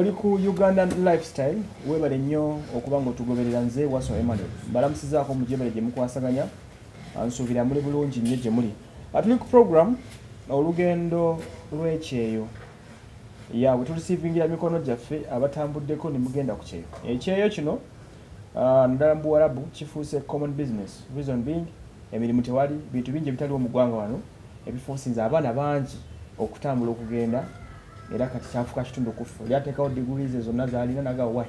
oli ku uganda lifestyle webale nnyo okuba nga otugoberera nze waso emmanuel. Mbalamusizaako mujebale gye mukwasaganya nsuubira muli bulungi nnyo gye muli. Tuli ku program olugendo lw'ekyeyo. Ya bwe tulisiivingira mikono gyaffe abatambuddeko ne mugenda ku kyeyo. Ekyeyo kino ah, naddala mu buwarabu kifuuse common business. Reason being emirimu tewali bintu bingi ebitaliwo mu ggwanga wano ebifuusinze abaana bangi okutambula okugenda era kati kyafuuka kitundu kufu oli ateekawo degrees ezo zonna zaalina nagawo wai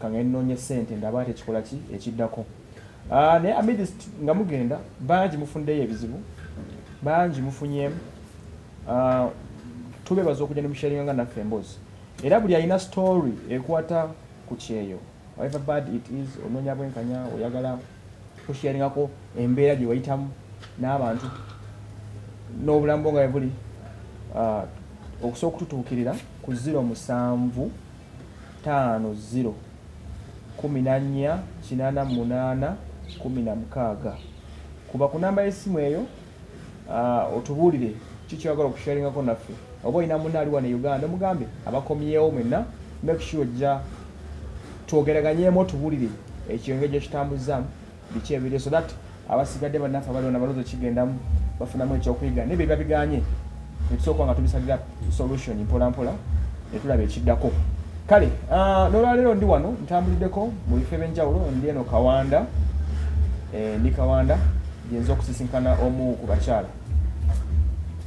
kanga nnoonya sente ndaba ate ekikola ki? Ekiddako. Ah, naye amidist nga mugenda bangi mufundeyo ebizibu bangi mufunyemu Ah, tubebaza okujja ne musharinga nga naffe emboozi. Era buli alina story ekwata ku kyeyo however bad it is onoonya bwenkanya oyagala kusharingako embeera gye wayitamu n'abantu n'obulamu bwo nga bwe buli ah, okusobola okututuukirira ku 0 musanvu 5 0 kumi na nnya kinaana munaana kumi na mukaaga. Kuba ku namba y'essimu eyo otubuulire kikyoyagala okusharingako naffe? Oba olina munna ali wano e uganda omugambe abakomyewo mwenna make sure ojja twogeraganyemu otubuulire ekiyonge gye kitambuzaamu biki ebiri so that abasigadde bannaffe abaliona baloozi kigendamu bafunamu ekyokuyiga naye bye biba biganye netusooka nga tubisalira solution mpola mpola netulaba ekiddako. Kale ah, n'olwaleero ndi wano ntambuliddeko mu bifo ebyenjawulo ndi eno kawanda eh, ndi kawanda genza okusisinkana omu ku bakyala.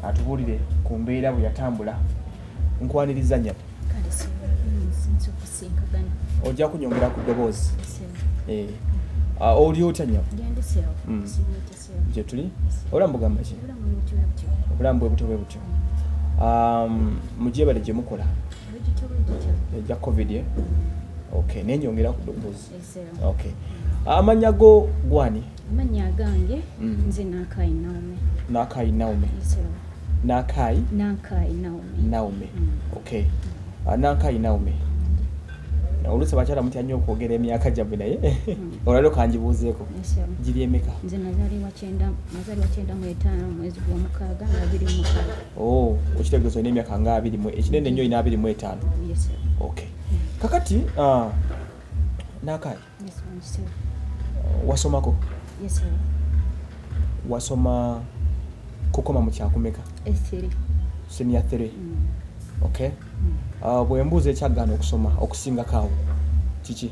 Atubuulire ku mbeera bwe yatambula. Nkwaniriza okusinkagana ojja kunyongera ku ddoboozi. Eh, ah, oli otya nnya gende seewo Mm. sibuute seewo gye tuli obulamu bugamba ki obulamu bwe butyo bwe butyo mugyebale gye mukola bwegityo bwegityo ejja covid okay nenyongera ku ddoboozi okay amannya go gwani amannya agange Mm. nze nakayi naume nakayi naume eseewo nakayi nakayi naume naume Mm. okay Ah, nakayi naume oluusi abakyala mutya nnyo okwogera emyaka gyammwe naye? Mm. olwaliro kangibuuzeeko. Giri emeka? Nze nazaalibwa kyenda mu etaano mwezi gw'omukaaga nga biri mu mukaaga. O okitegeeza olina emyaka nga abiri ekinene nnyo olina abiri mu etaano. Okay. Kakati ah, nkiseewo wasomako? Wasoma kukoma mu kyakumeka? Senior 3 Mm. okay Mm. uh, bwe mbuuza ekyagaana okusoma okusingako awo kiki?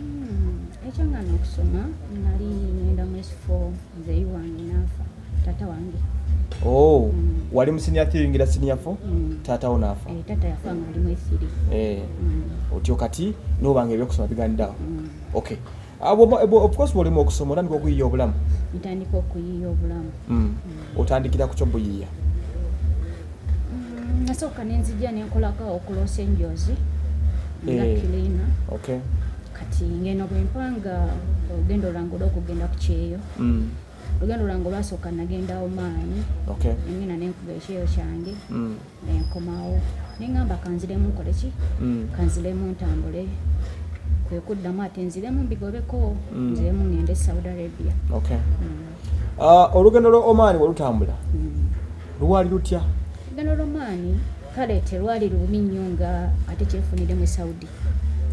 Mm, ekyangaana okusoma nali ngenda mu s4 muzeeyi wange naafa taata wange. Oh Mm. wali mu senior 3 oyingira senior 4 Mm. taatawo naafa. Eh, taata yafa nga ali mu esiri eh, otyo kati nobanga ebyokusoma biganiddawo okay Ah, bw'oba- bwe- of course bw'olimu okusoma otandika okuyiya obulamu. Ntandika okuyiiya obulamu. Otandikira ku kyobuyiiya nasooka nenzija nenkolako okuloosa enjozi nga Eh. okay kati ngeno bwempanga olugendo lwange olwokugenda ku kyeyo Mm. olugendo lwange olwasooka nagendawo maanyi nengenda nenkuba ekyeyo kyange Mm. nenkomawo neŋŋamba kanziremu nkole ki Mm. kanziremu ntambule kwe kuddamu ate nziremu mbigobeko nziremu ngende e saudi arabia okay Ah, olugendo lwo omaani walutambula mm. lwali lutya lugendo lomaani kale terwali lubi nnyo nga ate kyefunire mu saudi.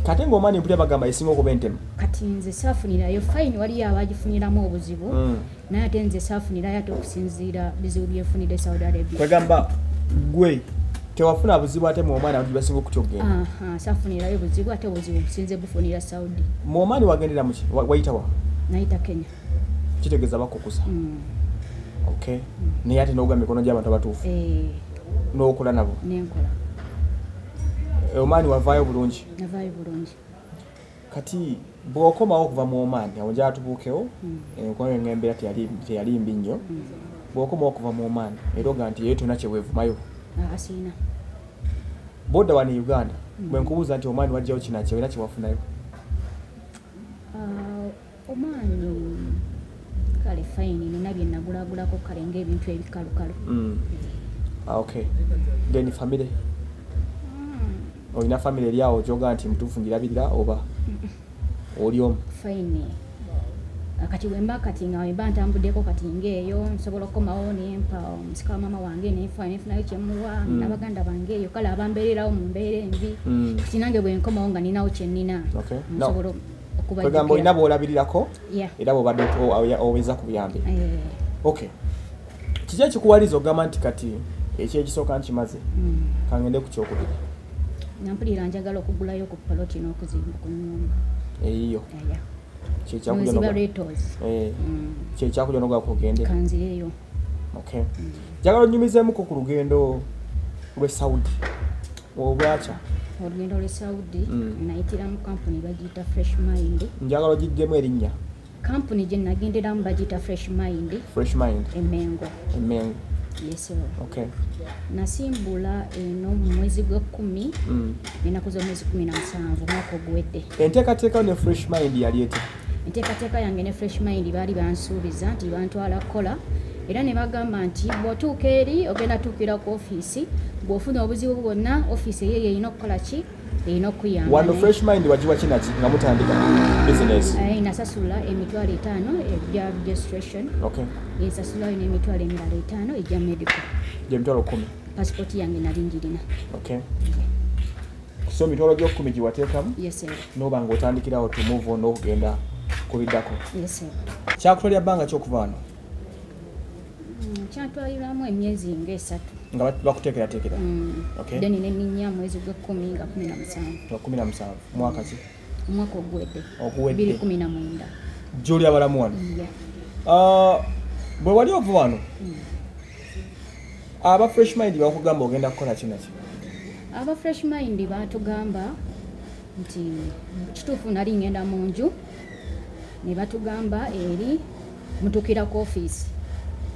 Kate ngaomaani mpulya bagamba esinga okuba entemu? Kati nze saafunirayo fayini waliyo abagifuniramu obuzibu Mm. naye ate nze saafunirayo ate okusinziira bizibu byefunire saudi arabia. Kwegamba gwe tewafuna buzibu ate mu omaani abantu basinga okutyogenda Aha, saafunirayo buzibu ate obuzibu businze bufunira saudi. Mu omaani wagendera muki Wa- wayitawa nayita kenya. Kitegeeza bakukusa. Mm, okay. Naye ate n'ogwa mikono gy'abantu abatuufu. Eh, n'okola nabo. Nenkola. E, omaani wavaayo bulungi. Navaayo bulungi. Kati bw'okomawo okuva mu omaani awo gyatubuukewo Mm, enkono embeera teyali teyali mbi nnyo mm. bw'okomawo okuva mu omaani era oga nti yeyo tolina kyeweevumayo Ah, asiina. Bodda wano uganda Mm. bwe nkubuuza nti omaani wajjawo kinakyo era kyewafunayo Ah, omaani kale fayini nina bye nagulagulako kale ngaebintu ebikalukalu. Ah, okay then famire Mm, olina famire eri awo gyoga nti mutuufu ngirabirira oba oli omu fayini kati wemba kati nga wemba ntambuddeko kati ngaeyo nsobola okukomawo nempa omusika wa mama wange nenfa nenfunayo kyemuwa Mm. nabaganda bange eyo kale abambeererawo mu mbeera embi Mm. kati nange bwe nkomawo nga ninawo kyennina Okay. No. nsobola kwegamba olina Yeah. era bwobadde oweza ku buyambi Eh, okay kiki ekikuwaliza ogamba nti kati ekyekisooka nkimaze. Mm. kangende ku kyokubiri. Nampulira njagala okugulayo ku poloti n'okuzimba ku nyumba eyiyo. Kyekyakulya noga- eh, nogaa kugende kanzireyo. Okay njagala onyumizeemuko ku lugendo lwe saudi. Obwakya? Olugendo lwe saudi Mm. nayitiramu kampuni bagiyita fresh mind. Njagala ogiddemu erinnya. Kampuni gye nagenderamu bagiyita fresh mind. Fresh mind. Emengo. Emengo nasimbula eno mu mwezi gw'ekkumi Mm. enaku z'omwezi kumi na musanvu omwaka oguwedde enteekateeka ne fresh mind yali eti enteekateeka yange ne fresh mind baali bansuubiza nti bantwala kola era ne bagamba nti bw'otuuka eri ogenda tuukira ku ofiisi bw'ofuna obuzibu bwonna ofiisi eyo yeyina okukola ki erina okuyamba wano fresh mind wagiwa kinaki nga mutandika business. Eh, nasasula emitwalo etaano egya registration. Okay. Ensasulayo n'emitwalo emirala etaano egya medical. Gyemitwalo kumi. Pasipoti yange nali njirina okay. So mitwalo gyokumi giwateekamu? Noba nga otandikirawo on n'okugenda kubiddako kyakutwalya bbanga kyokuva wano? Mm, kyantwaliramu emyezi ngaesatu nga bat- bakuteekerateekera Mm. Then neninya mwezi gw'ekkumi nga kumi na musanvu. Nga kumi na musanvu. Mwaka ki? Omwaka oguwedde Oguwedde. biri kumi na mwenda. Gyoli abalamu wano. Ah, bwe wali ova wano aba fresh mind bakugamba ogenda kukola kinaki aba fresh mind batugamba nti kituufu nali ngenda mu nju. Ne batugamba eri mutuukira ku ofiisi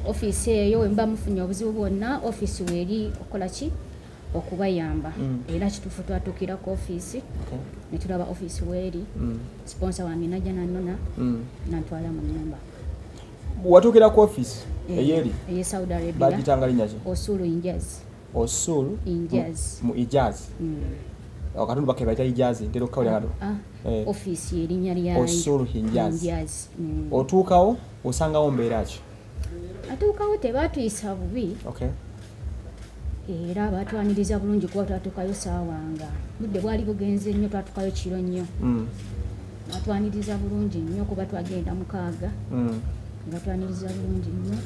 ofiisi eyo wemba mufunye obuzibu bwonna ofiisi weeri okukola ki okubayamba Mm. era kituufu twatuukira ku ofiisi Okay. ne tulaba ofiisi weeri Mm. siponsa wange najja nanona Mm. nantwala mu nyumba watuukira ku office eyeri eye saudi arabia bagitanga linnya ki osulu injaz osul Injaz. mu ijaz Mm. akatundu bake baita ijazi ntera okukawulira nga Ah, Eh. ofiisi erinnya lyayo Osulu Injaz. Injaz. Mm. otuukawo osangawo mbeera ki atuukawo tebatuyisa bubi. Okay. Era batwaniriza bulungi kuba twatuukayo saawa nga budde bwali bugenze nnyo twatuukayo kiro nnyo. Mm. batwaniriza bulungi nnyo kuba twagenda mukaaga. Mm. batwaniriza bulungi nnyo.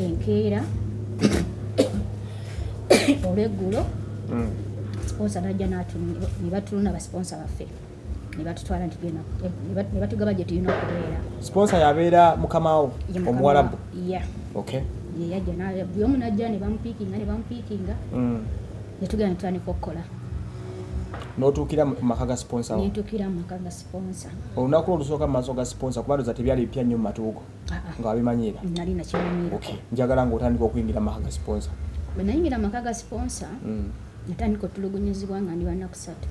Enkeera olweggulo Mm. siponsa najja n'atu- ne batuluna basiponsa baffe ne batutwala nti ne batugaba gye tulina okubeera. Sponsor yabeera mukamawo wa- ya okay. Ye yajja na- buli omu najja ne bamupiikinga ne bamupiikinga. Mm. ne tugenda ne tutandika okukola. N'otuukira mu maka ga sponsor wo? Nentukira mu maka ga siponsa olunaku olusooka mu maaso ga sponsor kuba ndoza tebyali bipya nnyo mu matuugo nga wabimanyiira nali nakimanyira okay. Njagala ngaotandika okuyingira mu maka ga sponsor. Bwe nayingira mu maka ga siponsa Mm. natandika otulugunyizibwa nga ndi bana kusatu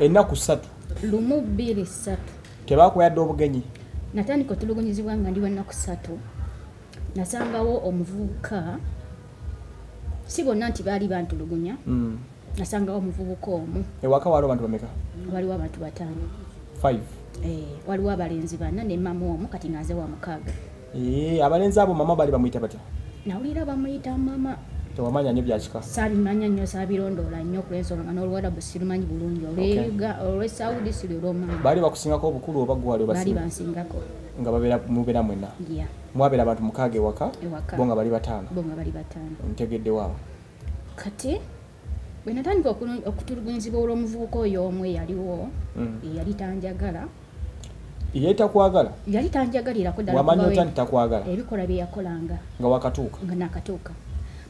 ennaku ssatu. Lumu bbiri ssatu. Tebakuyadde obugenyi. Natandika otulugunyizibwa nga ndi bana kusatu nasangawo omuvubuka. Si bonna nti baali bantulugunya. Mm. nasangawo omuvubuka omu. Ewaka waliwo bantu bameka? Waliwo abantu bataano. 5 Eh, waliwo abalenzi bana ne mama omu kati ngaze wa mukaaga. Ee abalenzi abo mama bali bamuyita batya? Nawulira bamuyita mama tewamanya nnyo byakika? Saabimanya nnyo saabirondoola nnyo kulwensonga nga n'oluwarabu sirumanyi bulungi. Olwesaudi siri olwomanyi baali bakusingako obukulu oba gwe wali baali obasinga bansingako. nga mubeera mwena mwabeera abantu mukaaga ewaka? Bo nga bali bataano? Ntegeddewo abo kati bwe natandika okutulugunyizibwa olw'omuvubuka oyo omu eyaliwo Mm. eyali tanjagala. Yali takwagala? Yali tanjagalirako ddala wamanya kuba otya nti takwagala ebikolwa bye yakolanga. Nga wakatuuka? Nga nakatuuka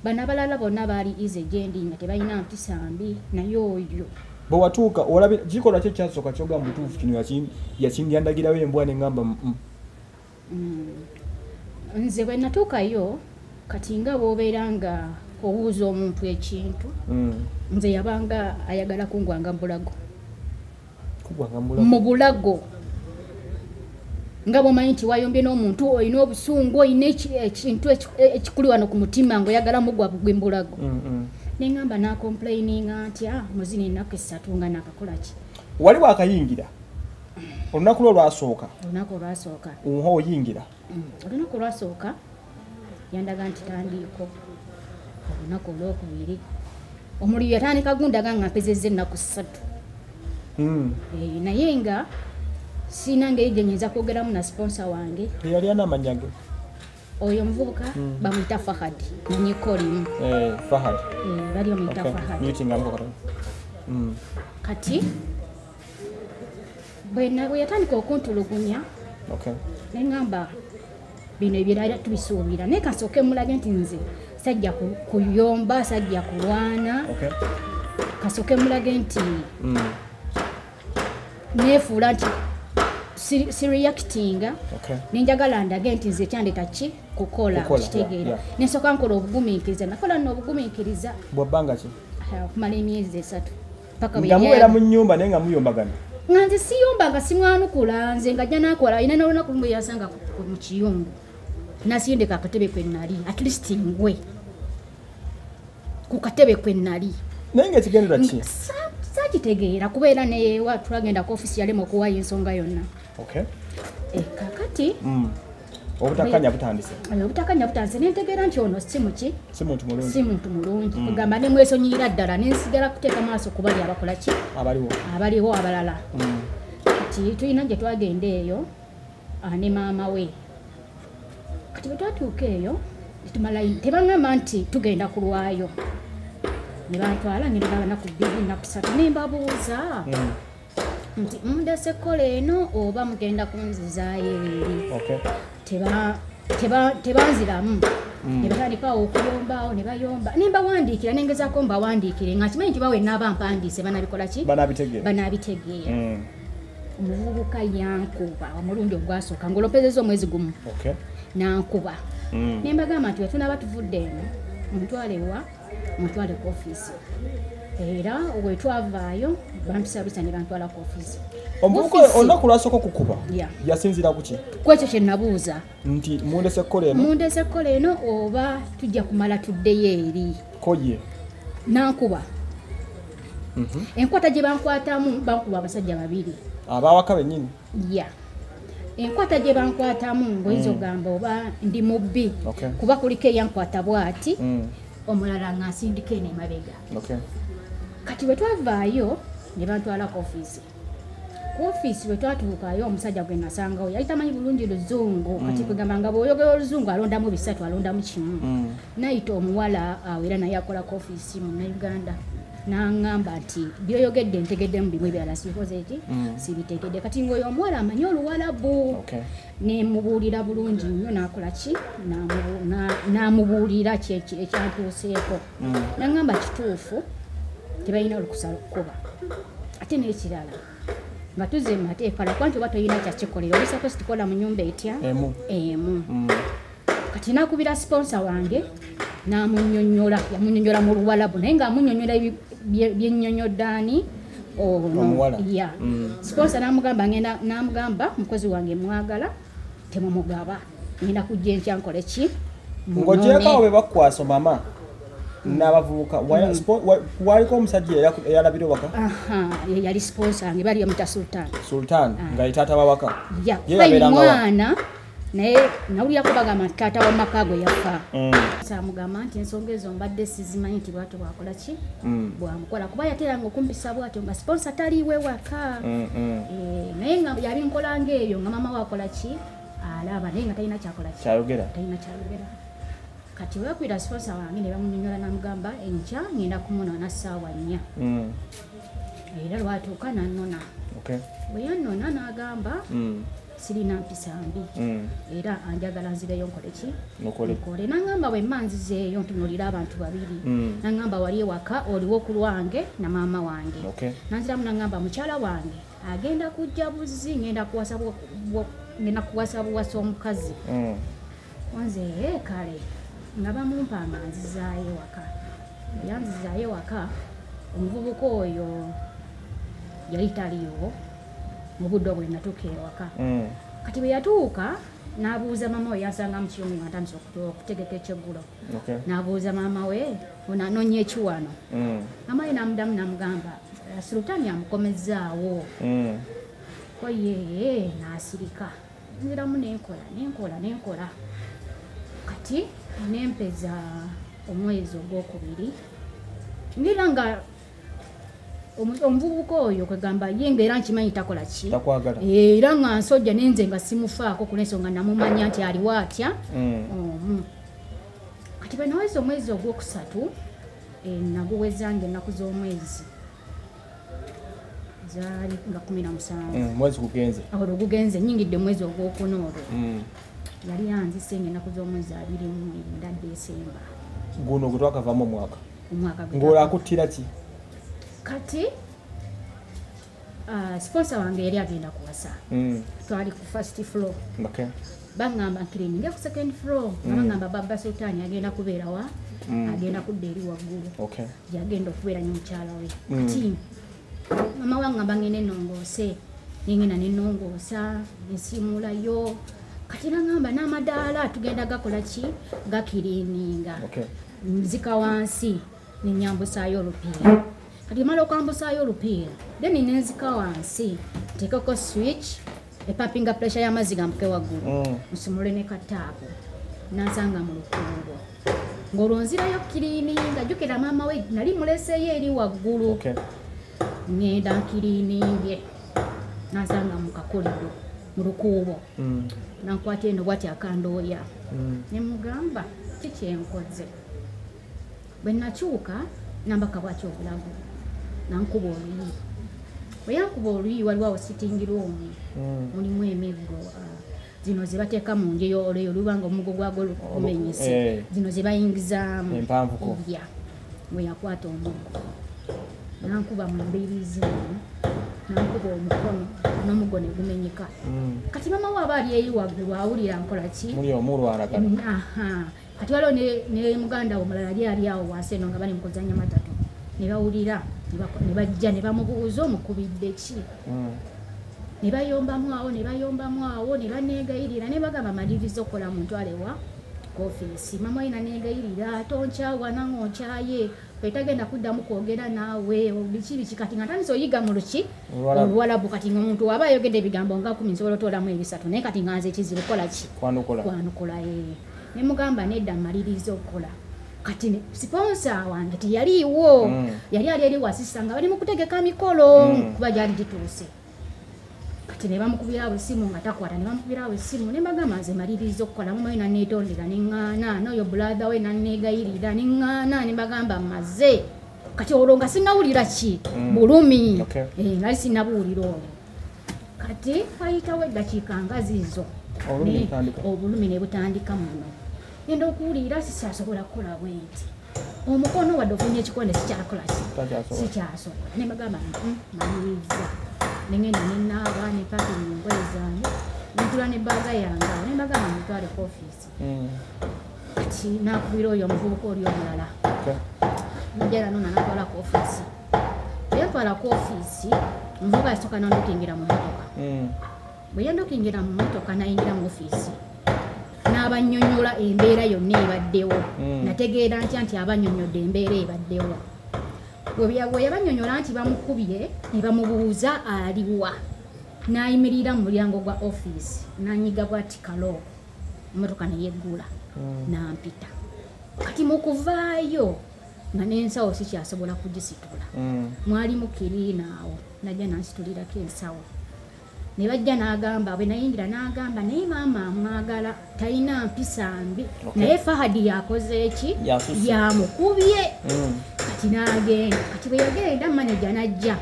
bano abalala bonna baali ize gyendi nga tebalina mpisa mbi naye oyo. Bwe watuuka olabira kikolwa kye kyasooka kyoga mu butuufu kino yakin- yakindyandagirawo embwa neŋŋamba mm, nze bwe natuukayo kati nga bw'obeera nga obuuza omuntu ekintu mm. nze yabanga ayagala kungwanga mu bulago kugwanga mula mu bulago nga bwomanyi nti wayombye n'omuntu olina obusungu olina eki- ekintu eki- ekikuli wano ku mutima ngaoyagala mugwa bugwe mu bulago Mm, mm. neŋŋamba nakomplaininga nti ah muzina ennaku esatu nga nakakola ki? Wali wakayingira? Olunaku lwo lwasooka. Olunaku olwasooka. Nho oyingira? Mm, olunaku olwasooka yandaga nti tandiiko. Olunaku olwokubiri. Omuliro yatandika gundaga nga mpezezza ennaku ssatu. Eh, naye nga siina ngeri gye nyinza kwogeramu na sponsa wange. Eyali anamanya ge oyo omuvubuka bamuyita fahad nanyiko limu Eh, Eh, bali omuyita fahad. Mutingamuko katono Mm. kati bwe yatandika okuntulugunya okay. neŋŋamba bino ebirala tubisuubira. Naye kasooke mulage nti nze sajja ku- kuyomba sajja kulwana. Okay. Kasooke mulage nti Mm. neefuula nti sireactinga nenjagala ndage nti nze kyandeta ki kukola kitegeera nensooka nkola obugumiikiriza nakola nno obugumiikiriza. Bwabbanga ki? Okumala emyezi esatu nga mubeera mu nyumba naye nga muyombagana nga nze siyombanga simwanukula nze nga jja nakola ina nolunaku lumu ku- mu kiyungu. Nasindika akatebe kwe nali at least ngwe. Ku katebe kwe nali naye ngaekigendera ki Sa- sakitegeera kubeera newa twagenda ku ofisi yalema okuwayo ensonga yonna. Okay. E, kakati Mm. obutakanya butandise. Oyo obutakanya butanze nentegeera nti ono si muki si muntu mulungi. Mulungi. Kugamba nemwesonyiira ddala nensigala kuteeka maaso ku bali abakola ki? Abaliwo. Abalala. Mm. kati tulina gye twagenda eyo ah, ne maama we. Kati bwe twatuuka eyo tumalayo tebaŋŋamba nti tugenda kulwayo ne bantwala ngenda banaku bbiri naku ssatu ne mbabuuza Mm. nti mundese kola eno oba mugenda kunzizaayo eri? Tebanziramu. Ne batandikawo okuyombaawo ne bayomba ne mbawandiikira nengezaako mbawandiikire. Nga kimanyi nti bawe naaba mpandiise banabikola ki? Banabitegeera. Mm. omuvubuka yankuba. Omulundi ogwasooka ngaolompezeza omwezi gumu. Nankuba. Mm. nembagamba nti wetunaba tuvudde eno omutwale wa omutwale ku ofiisi era wetwavaayo bampisabisa ne bantwala ku ofiisi omuvubuka Ofiisi. olunaku lwasooka okukuba yasinzira ku ki? Kwekyo kye nabuuza. Nti mundese ekkola eno? Mundese kola eno oba tujja kumala tuddeyo eri? Koye nankuba. Mhm. enkwata gye bankwatamu bankuba abasajja babiri. Abawaka bennyini? Ya enkwata gye bankwatamu ngoyinza ogamba oba ndi mubbi. Kuba kuliko eyankwata bwati Mm. Omulala nga nsindika eno emabega kati bwe twavaayo ne bantwala ku ofiisi ku ofiisi bwe twatuukayo omusajja gwe nasangawo yali tamanyi bulungi luzungu. Kati kugamba nga bw'oyogera oluzungu alondamu bisatu alondamu kimu. Mm. nayita omuwala awo era naye akola ku ofiisi mu nauganda naŋŋamba nti byoyogedde ntegeddemu bimu ebirala sibikoze eki? Sibitegedde kati ngaoyo omuwala amanyi oluwalabu. Nemubuulira bulungi nnyo nakola ki? Namubu- na- namubuulira ekyantuuseeko Mm. naŋŋamba kituufu tebalina olukusa lukkuba ate n'ekirala nga tuze mu mateeka lakuba nti oba tolina kyakikolera obisako situkola mu nyumba etya? Emu. Emu. Mm. kati nakubira siponsa wange namunyonyola yamunyonyola mu luwalabu naye ngaamunyonyola ebi- bye- byennyonyodde ani ono Omuwala. ya. Mm. siponsa namugamba ngenda namugamba mukozi wange mwagala temumugaba. Ngenda kujja enkya nkole ki? Ng'ogyeko be bakwasa mama n'abavubuka wa- waliko omusajja eyalabira ye yali siponsa wange bali yamuta sultan sultan nga ye taata ye yabeeranga wa? mwana naye nawulirako bagamba nti taata wamaka gwe yafa. Mm. samugamba nti ensonga ezo mbadde sizimanyi nti bwato bwakola ki? Mm. bwamukola. Kuba yateranga okumpisa bwatyo nga siponsa taliiwe waka Mm. Eh, naye nga yabinkola ngaeyo nga mama wakola ki? Alaba naye nga talina kyakola kyayogera. Talina kyayogera. Kati wekwira siponsa wange ne bamunyonyola namugamba enkya ngenda kumunona saawa nnya. Era lwatuuka nanona okay. Bwe yanona n'agamba. Sirina mpisa mbi. Mm. era anjagala nzireyo nkole ki? Nokole nkole. Nangamba bwe mma nzizeeyo ntunulire abantu babiri. Mm. nangamba wali ewaka oliwo ku lwange na maama wange. Nanziramu nangamba mukyala wange agenda kujja buzzi ngenda kuwasa buwasa omukazi. Mm. ee kale nga bamumpanga nzizaayo ewaka. Yanzizaayo ewaka omuvubuka oyo yali taliiwo mu budde obwe natuuka ewaka. Mm. kati bwe yatuuka n'abuuza maama we yansanga mu kiyungu nga ntandisa okutegeka ekyeggulo n'abuuza maama we ono anoonya ekiwano Mm. maama we n'amudamu n'amugamba sultaani amukomezzaawo Mm. oyeye nasirika. Nziramu nenkola nenkola nenkola. Kati nempeza omwezi ogwokubiri. Ngira nga omuvubuka oyo kwegamba ye ngaera nkimanyi takola ki Eh, era nga nsojja nenze nga simufaako ku lwensonga namumanya nti aliwo atya Mm. omu kati bwe naweza omwezi ogwokusatu eh, naguwezanga ennaku z'omwezi zaali nga kumi na musanvu Mm, olwo gugenze nyingidde omwezi ogwokuna olwo Mm. yali yanzise nga ennaku z'omwezi abiri mu mwenda desemba guno gwe twakavaamu omwaka ng'olwo akuttira ki kati ah, sponsor wange yali agenda kuwasa. Mm. twali ku first floor. Baŋŋamba nkireni nja ku second floor. Nga Mm. baŋŋamba baba sultani agenda kubeera wa? Mm. agenda kudda eri waggulu. Gyagenda okubeera ne mukyala we. Kati mama waŋŋamba ngenda enongoose nengenda nenongoosa nesiimulayo kati baŋŋamba n'amadaala tugenda gakola ki? Gakiriininga nzika wansi nenyambusaayo olupiira kati mala okwambusaayo olupiira. Then nenzika wansi. Ntekeko switch epapinga pressure y'amazzi gampuke waggulu. Mm. nsumule ne kataapu. Nansanga mu lukungo ng'olwo nzirayo kiriininga jjukira maama we nali muleseeyo eri waggulu. Okay. ŋŋenda nkiriininge nansanga mu kakolido mu lukuubo. Mm. nankwata eno bwati akandooya Mm. nemugamba kikyenkoze bwe nakyuka nambaka bwaki obulago nankuba oluyi bwe yankuba oluyi waliwo awo sitingi lwomu Mm. mulimu emiggo ah, zino zebateeka mu njeyo olweyo olubanga omugo gwago gumenyese eh. zino zebayingizaamu ya bwe yakwata omuggo nankuba mu mbirizi eno nankuba omukono n'omuggo ne gumenyeka. Mm. kati mama we aba ali eri waggulu awulira nkola ki? Muli omulwanagana Em, aha. kati waliwo ne- muganda omulala yali ali awo wansi eno nga bali mukuzanya matatu ne bawulira ne ne bajja ne bamubuuza omukubidde ki? Mm. ne bayombamu awo ne bayombamu awo ne baneegayirira ne bagamba maliriza okukola muntu alewa kofiisi mama we naneegayirira tonkyawa nangonkyaye etagenda kuddamu kwogera naawe. Biki biki kati nga tandisa oyiga mu luki? Oluwalabu. oluwalabu kati nga omuntu waba ayogedde ebigambo nga kumi nsobola otoolamu ebisatu naye kati nga nze ekizibu kola ki? Kwanukola kwanukola ye nemugamba nedda maliriza okukola kati siponsa wange teyaliiwo Mm. yali ali eri wasisa nga bali mu kutegeka mikolo Mm. kuba gyali gituuse. Kati ne bamukubirawo essimu nga takwata ne bamukubirawo essimu ne bagamba nze maliriza okukola mumayo naneetondera neŋŋaana n'oyo bulatha we naneegayirira neŋŋaana ne bagamba maze kati olwo nga sinawulira ki? Mm. bulumi. Eh, nali sinabuwulira olwo. Kati wayitawo eddakiika nga zizo obulumi ne butandika muno ngenda okuwulira sikyasobola kukola bwenti. Omukono wadde ofunye ekikonde sikyakola sikyasobola. Ne bagamba "Mm, maliriza. Nengenda nenaaba nepakinga engoye zange nentula ne baaga yange awo. Ne bagamba mutwale ku ofiisi. Mm. kati nakubira oyo omuvubuka oli omulala. Mujjala nona natwala ku ofiisi. Yatwala ku ofiisi omuvubuka yasooka nandukingira mu motoka Mm. bwe yandukingira mu motoka nayingira mu ofiisi n'abanyonyola embeera yonna ebaddewo Mm. nategeera ntya nti abanyonyodde embeera ebaddewo bwe yabanyonyola nti bamukubye ne bamubuuza aliwa n'ayimirira mu mulyango gwa ofiisi nanyiga bwati kalo emotoka neyeggula Mm. nampita kati mu kuvaayo nga n'ensawo sikyasobola kugisitula Mm. mwalimu kiriina awo najja nansitulirako ensawo ne bajja n'agamba bwe nayingira n'agamba naye maama amwagala talina mpisa mbi naye fahadi yakoze eki? Yasusse. yamukubye. Mm. kati n'agenda. Kati bwe yagenda maneja najja.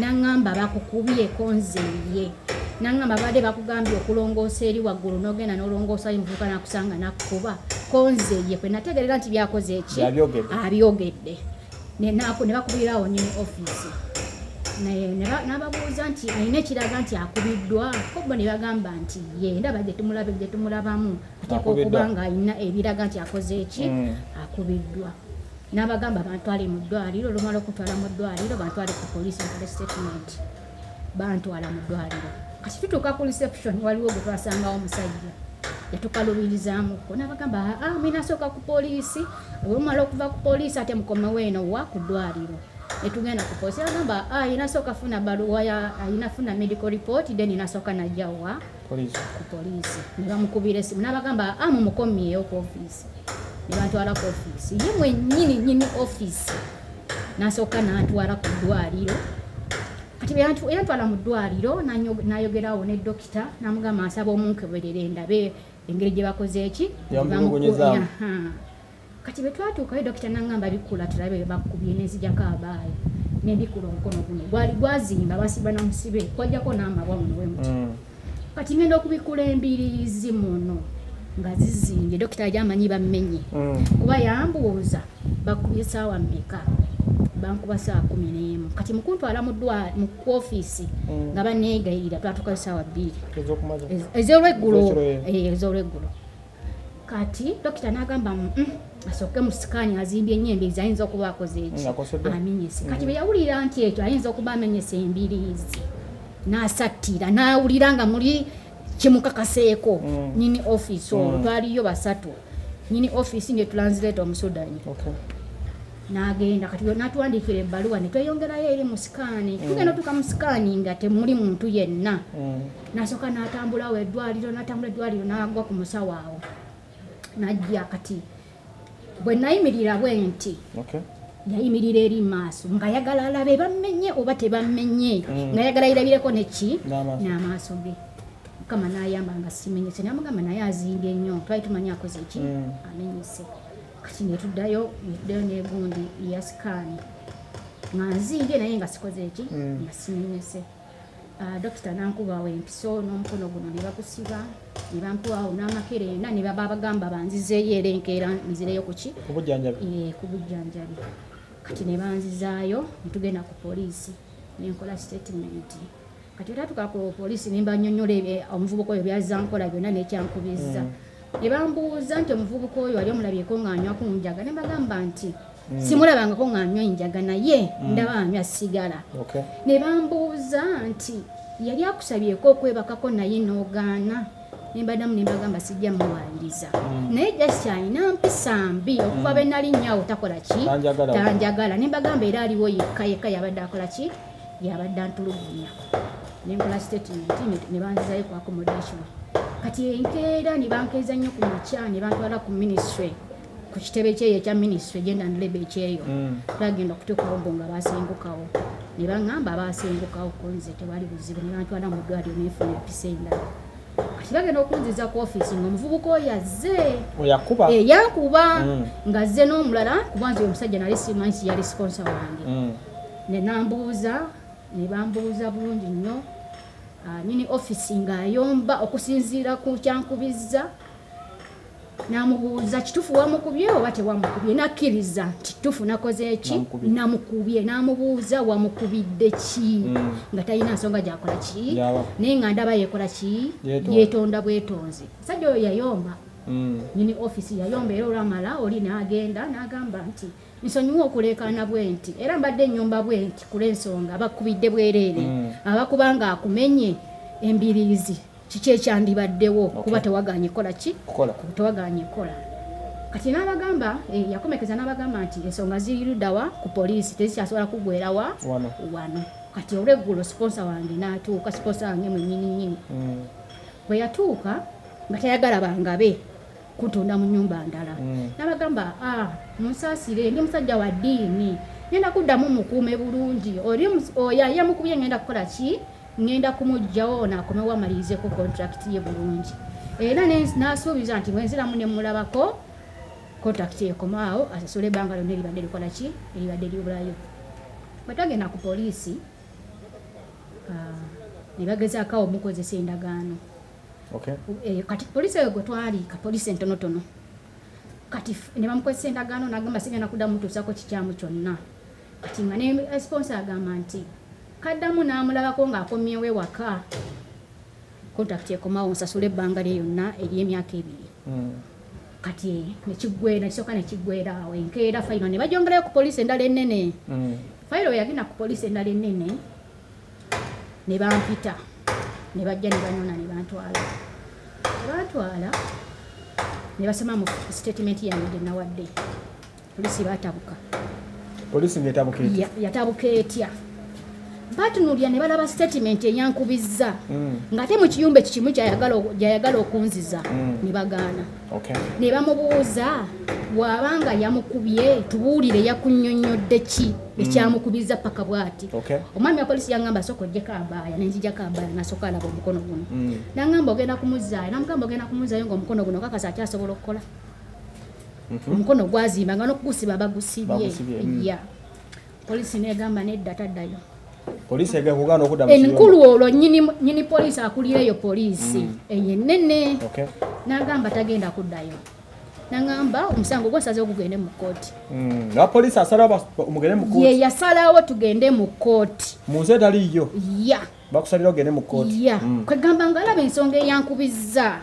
Naŋŋamba bakukubyeko nzeeye naŋŋamba badde bakugambye okulongoosa eri waggulu n'ogenda n'olongoosa omuvubuka nakusanga nakukuba konzeeye kwe nategerera nti byakoze eki? Abyogedde. Ne bakubirawo nyini ofiisi n'ababuuza nti alina ekiraga nti akubiddwa? Kobbo ne bagamba nti ye ndaba gye tumulabe gye tumulabamu. Ateeka okuba nga alina ebiraga nti akoze eki Mm. akubiddwa. N'abagamba bantwale mu ddwaliro olumala okutwala mu ddwaliro bantwale ku poliisi nkole statement. Bantwala mu ddwaliro. Kati tutuuka ku reception waliwo gwe twasangawo omusajja. Yatukalubirizamuko n'abagamba aa minasooka ku poliisi olumala okuva ku poliisi ate mukomewo eno wa ku ddwaliro netugenda ku polisi agamba "Ah, inasooka funa baluwa ya inafuna medical report then inasooka najjawa poliisi ku poliisi ne bamukubira esimu n'abagamba "Ah, mumukomyeyo ku ofiisi ne bantwala ku ofiisi ye mwennyini nyini ofiisi n'asooka n'antwala ku ddwaliro kati yantwala mu ddwaliro n'ayogerawo ne dokita n'amugamba asaba omunkeberere ndabe engeri gye bakoze eki. Aha. Kati bwe twatuukayo dokita n'angamba bikula tulabe bwe bakubye n'enzijako abaayi n'embikula omukono guno. Gwali gwazimba basiba namusibe kwajjako n'amabwa muno bwe muti. Mm. kati ngenda okubikula embiriizi muno nga zizimbye dokita ajamanyi bammenye. Mm. kuba yambuuza bakubye saawa mmeka? Bankuba saawa kumi n'emu? Kati mukuntwala mu ddwa- mu ofiisi Mm. nga baneegayirira twatukayo saawa bbiri. Ez'olweggulo. Eh, ez'olweggulo kati dokita n'agamba "Mm, asooke mu sikaani azimbye ennyo embiriizi ayinza okuba akoze eki? Mm, amenyese. Kati bwe yawulira nti ekyo ayinza okuba amenyese embiriizi n'asattira n'awulira nga muli kimukakaseeko. Mm. nyini ofiisi olwo Mm. twaliyo basatu. Nyini ofiisi nge tulanzireta omusudanyi Okay. n'agenda kati natuwandiikira ebbaluwa ne tweyongerayo eri mu sikaani. Tugenda tuka mu sikaani nga temuli muntu yenna. Mm. nasooka n'atambulawo eddwaliro n'atambula eddwaliro n'agwa ku musawo awo najja kati bwe nayimirira bwe nti yayimirira eri maaso ngaayagala alabe bammenye oba tebammenye. Mm. ngaayagala yirabireko neki N'amaaso. ge. Mukama n'ayamba nga simenyese namugamba naye azimbye nnyo twali tumanyi akoze eki Mm. amenyese. Kati netuddayo netuddayo negundi ya sikaani. Nga nzimbye naye nga sikoze eki Mm. nga simenyese dokita nankubawo empiso n'omukono guno ne bakusiba ne bankubawo n'amakerenda ne baba bagamba banzizeeyo era enkeera nzireyo ku ki? Eh, ku bujjanjabi. Kati ne banzizaayo netugenda ku poliisi nenkola statement. Kati era tuka ku poliisi nembanyonyola ebye- omuvubuka oyo byazankola byonna nekyankubiza ne bambuuza nti omuvubuka oyo wali omulabyeko ng'anywaku njaga ne bagamba nti simulabangako ng'anywa enjaga naye ndaba anywa sigala. Ne bambuuza nti yali akusabyeko okwebakako naye n'ogaana? Nembaddamu nembagamba sijja muwaliriza naye jasi alina mpisa mbi okuva be nali nnyawo takola ki? Tanjagala. tanjagala. Nembagamba era aliwo yekka yekka yabadde akola ki? Yabadde antulugunya. Nenkola statement ne- ne banzizayo ku accommodation. Kati enkeera ne bankeeza nnyo ku makya ne bantwala ku ministry ku kitebe kyeyo ekya ministry genda ndlebe ekyeyo Mm. bagenda okutuukawo bo nga basengukawo ne baŋŋamba abasengukawo kunze tewali buzibu ne bantwala mu ddwaliro nenfuna empisa endala kati bagenda okunziza ku ofiisi ngaomuvubuka oyo azze oyakuba? Eh, yankuba Mm. ng'azze n'omulala kubanza oyo omusajja nali simanyi si yali siponsa wange. Mm. ne nambuuza ne bambuuza bulungi nnyo. Ah, nyini ofiisi ng'ayomba okusinziira ku kyankubizza namubuuza kitufu wamukubye oba tewamukubye nakkiriza nti kitufu nakoze eki Namukubye. namubuuza wamukubidde ki? Mm. nga talina nsonga gyakola ki? Naye nga ndaba yekola ki? Yeetonda. Bwetonzi sajja oyo yayomba. Mm. nyini ofiisi yayomba era olwamala oli n'agenda n'agamba nti nsonyiwa okuleekaana bwe nti. Era mbadde nnyomba bwe nti ku lw'ensonga abakubidde bwereere. Mm. abakuba nga akumenye embiriizi kiki ekyandibaddewo? Kuba tewaganye kola ki? Tewaganye kola kati n'abagamba eh, yakomekeza n'abagamba nti ensonga ziri luddawa ku poliisi tezikyasobola kugwerawa wano. Kati olweggulo siponsa wange n'atuuka siponsa wange mwennyininyini Mm. bwe yatuuka nga tayagala bangabe kutunda mu nyumba ndala. Mm. nabagamba "Ah, munsaasire ndi musajja wa ddiini. Ngenda kuddamu mukuume bulungi. Oli oyo yamukubye ngenda kukola ki ngenda kumugjawo naakomewo amalirizeeko kontrakiti ye bulungi. Era n'asuubiza nti bwenziramu ne mulabako kontrakiti ekomaawo asasula ebbanga lyonna eribadde likola ki? Eribadde libulayo bwe twagenda ku poliisi ne bagezaako awo mukozesa endagaano. Eh, kati polisi eyo gwe twali ka polisi entonotono. Kati ne bamukozesa endagaano nagamba sigenda kuddamu mutuusako kikyamu kyonna. Kati nga ne sponsa agamba nti kaddamu n'amulabako ng'akomyewo ewaka. Kontakiti ekomawo nsasula ebbanga lye yonna ery'emyaka ebiri. Mm. kati nekigwera nekisooka nekiggwera awo enkeera fayiro ne bajongerayo ku polisi endala ennene. Mm. fayiro yagenda ku polisi endala ennene ne bampita ne bajja ne banyona ne bantwala. Ne bantwala ne basoma mu statement yange gye nawadde. Polisi batabuka. Poliisi ngaetabuka eti Ya- yatabuka etya batunulya ne balaba statement eyankubizza. Mm. ng'ate mu kiyumba ekyo kimu gyayagala okunziza Mm. ne bagaana. Ne bamubuuza bw'abanga yamukubye tubuulire yakunnyonnyodde ki? Ekyamukubiza paka bw'ati. Omwami wa polisi yaŋŋamba sooka ojjeko abaaya nenjijako abaaya nasooka alaba omukono guno. Mm. naŋŋamba ogenda kumuzaayo namugamba ogenda kumuzaayo ngaomukono guno kakasa akyasobola okukola. Omukono gwazimba nga n'okugusiba bagusibye mm. ya polisi negamba nedda taddayo poliisi egenda kugaana okudda mu enkulu olwo nyini nyini polisi akulira eyo polisi eyo enene okay nagamba tagenda kuddayo. Nagamba omusango gwasaze ogugende mu kooti Mm. naye poliisi asala mugende mu ye kooti yasalawo tugende mu kooti mu nsi etaliiyo? Ya. Bakusalira ogende mu kooti ya. Mm. kwegamba nga alaba ensonga eyankubizza.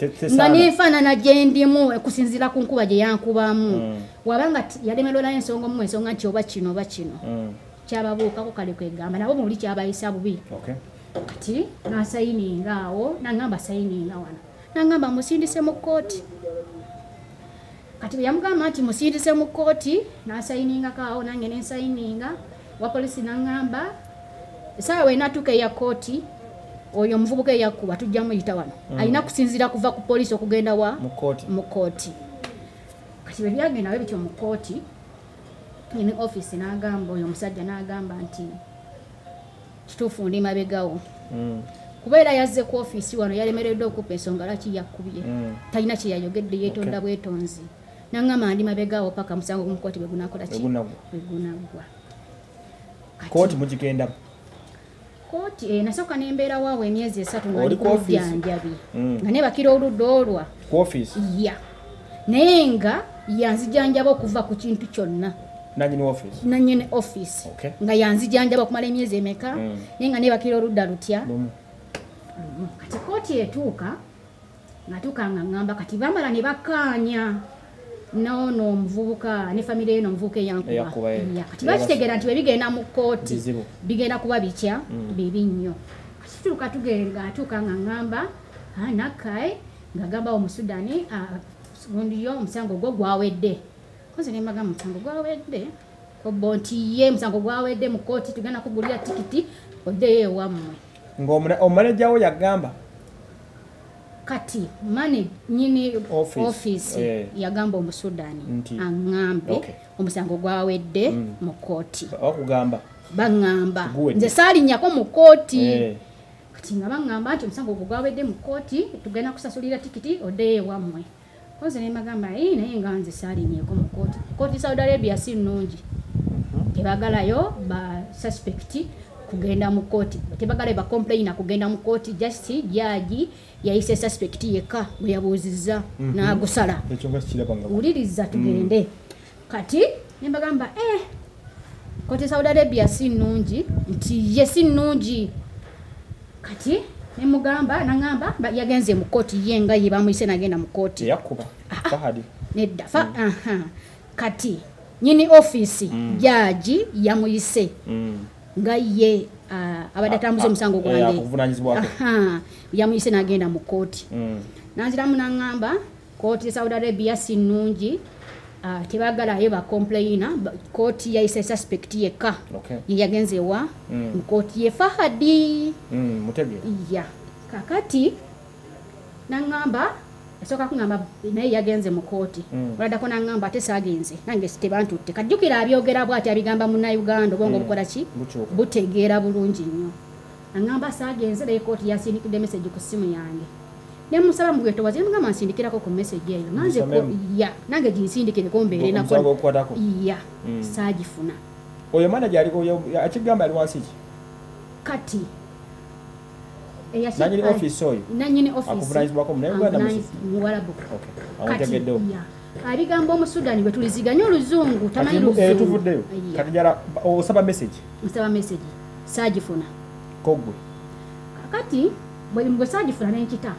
Nga tesaana. nenfaanana gye ndimu kusinziira ku nkuba gye yankubamu Mm. wabanga ti- yalemererayo ensonga mu ensonga nti oba kino oba kino. Mm. Kyababuukako kale kwegamba nabo muli kyabayisa bubi. Kati nasayininga awo nagamba sayininga wano. Nagamba musindise mu kooti kati bwe yamugamba nti musindise mu kooti nasayiningako awo nange nensayininga wapolisi nagamba esaawa enatuuka eya kooti oyo omuvubuka eyakkuba tujja muyita wano. Alina kusinzira kuva ku polisi okugenda wa mu kooti kati bwe byagendawe bityo mu kooti nyini offisi n'agamba oyo omusajja n'agamba nti kituufu ndi mabegawo Mm. kubeera yazze ku offisi wano yalemereddwa okuppa ensonga lwaki yakkubye Mm. talina kyeyayogedde yeetonda Okay. bwetonzi naŋŋamba ndi mabegawo paka musango gumu kooti bwe gunakola ki Egunagwa. bwe gunaggwa Kati- kooti mugigendamu kooti eh, nasooka nembeerawo awo emyezi esatu nga ndi ku ku offisi? bujjanjabi Mm. nga nebakira oludda olwa ya naye nga yanzijanjaba okuva ku kintu kyonna nanyini offisi nanyini offisi Okay. nga yanzijanjaba okumala emyezi emeka? Mm. naye nga nebakira oludda lutya? Lumu. Kati kooti etuuka ngatuuka nga ŋŋamba kati bamala ne bakkaanya. Noono omuvubuka ne famire ye nomuvubuka Eyakuba, eyankuba eh. Ya, kati bakitegeera nti bwe bigenda mu kooti bigenda kuba bitya? Bibi nnyo. Kati tutuuka tugenda atuuka nga ŋŋamba "Ah, nakkae ng'agamba omusudani gundiyo omusango gwo gwawedde koze ne mbagamba omusango gwawedde obbo nti ye omusango gwawedde mu kooti tugenda kugulira tikiti oddeyo ewammwe ngaomumanejawo yagamba kati mane nyini office. eh. yagamba omusudani aŋŋambe Okay. omusango gwawedde Mm. mu kooti bakugamba baŋŋamba Guwedde. nze saalinnyako mu kooti Eh, kati nga baŋŋamba nti omusango gwo gwawedde mu kooti tugenda kusasulira tikiti oddeyo ewammwe oze nembagamba "Ii, naye nga nze saalinnyeko mu kooti kooti saudi arabia si nnungi. Tebagalayo ba suspect kugenda mu kooti tebagalayo ba complaina kugenda mu kooti just jaji yayise suspect yekka bwe yabuuzizza n'agusala. Nga sikirabanga wuliriza tugende. Kati nembagamba eh kooti saudi arabia si nnungi. Nti ye si nnungi. Kati nemugamba naŋamba ba- yagenze mu kooti ye nga ye bamuyise nagenda mu kooti teyakkuba fahadi. Nedda fa aha. Kati nyini offisi jaji yamuyise Mm. nga ye ah, abadde atambuza omusango Eh, gwange Aha, yamuyise nagenda mu kooti Mm. nanziramu naŋŋamba kooti ya saudi arabia si nnungi. ah, tebagalayo bacomplaina kooti yayise suspect yekka Okay. ye yagenze ewa Mm. mu kooti ye fahadi. Mm, ya. Kakati naŋŋamba esooka kuŋŋamba naye yagenze mu kooti Mm. oladdako naŋŋamba ate saagenze nange tebantutte kajjukira abyogera bwati abigamba munnauganda obonga obukola ki? Butegeera bulungi nnyo. Naŋŋamba saagenze naye kooti yasindikidde meseji ku ssimu yange nemusaba mugwetowaze nemugamba nsindikirako ku meseji eyo. Nanze ko- Gisomemu. ya nange ginsindikireko mbeere omusango nako okukwatako ya Mm. saagifuna oyo manaja aliko akigamba ali wansi ki? Kati eyaki- nanyini ah, offisi oyo? nanyini office. Akuvunanyizibwako mu Uganda Avunanyizibwa mu Warabu. Okay, Kati, amutegeddewo ya, abigambo omusudani bwe tuliziganya oluzungu tamanyi Kati, eh, luzungu tuvuddeyo. Ya, kati jala osaba message? Nsaba meseji saagifuna kogwe. Kakati bwe bwe saagifuna nenkita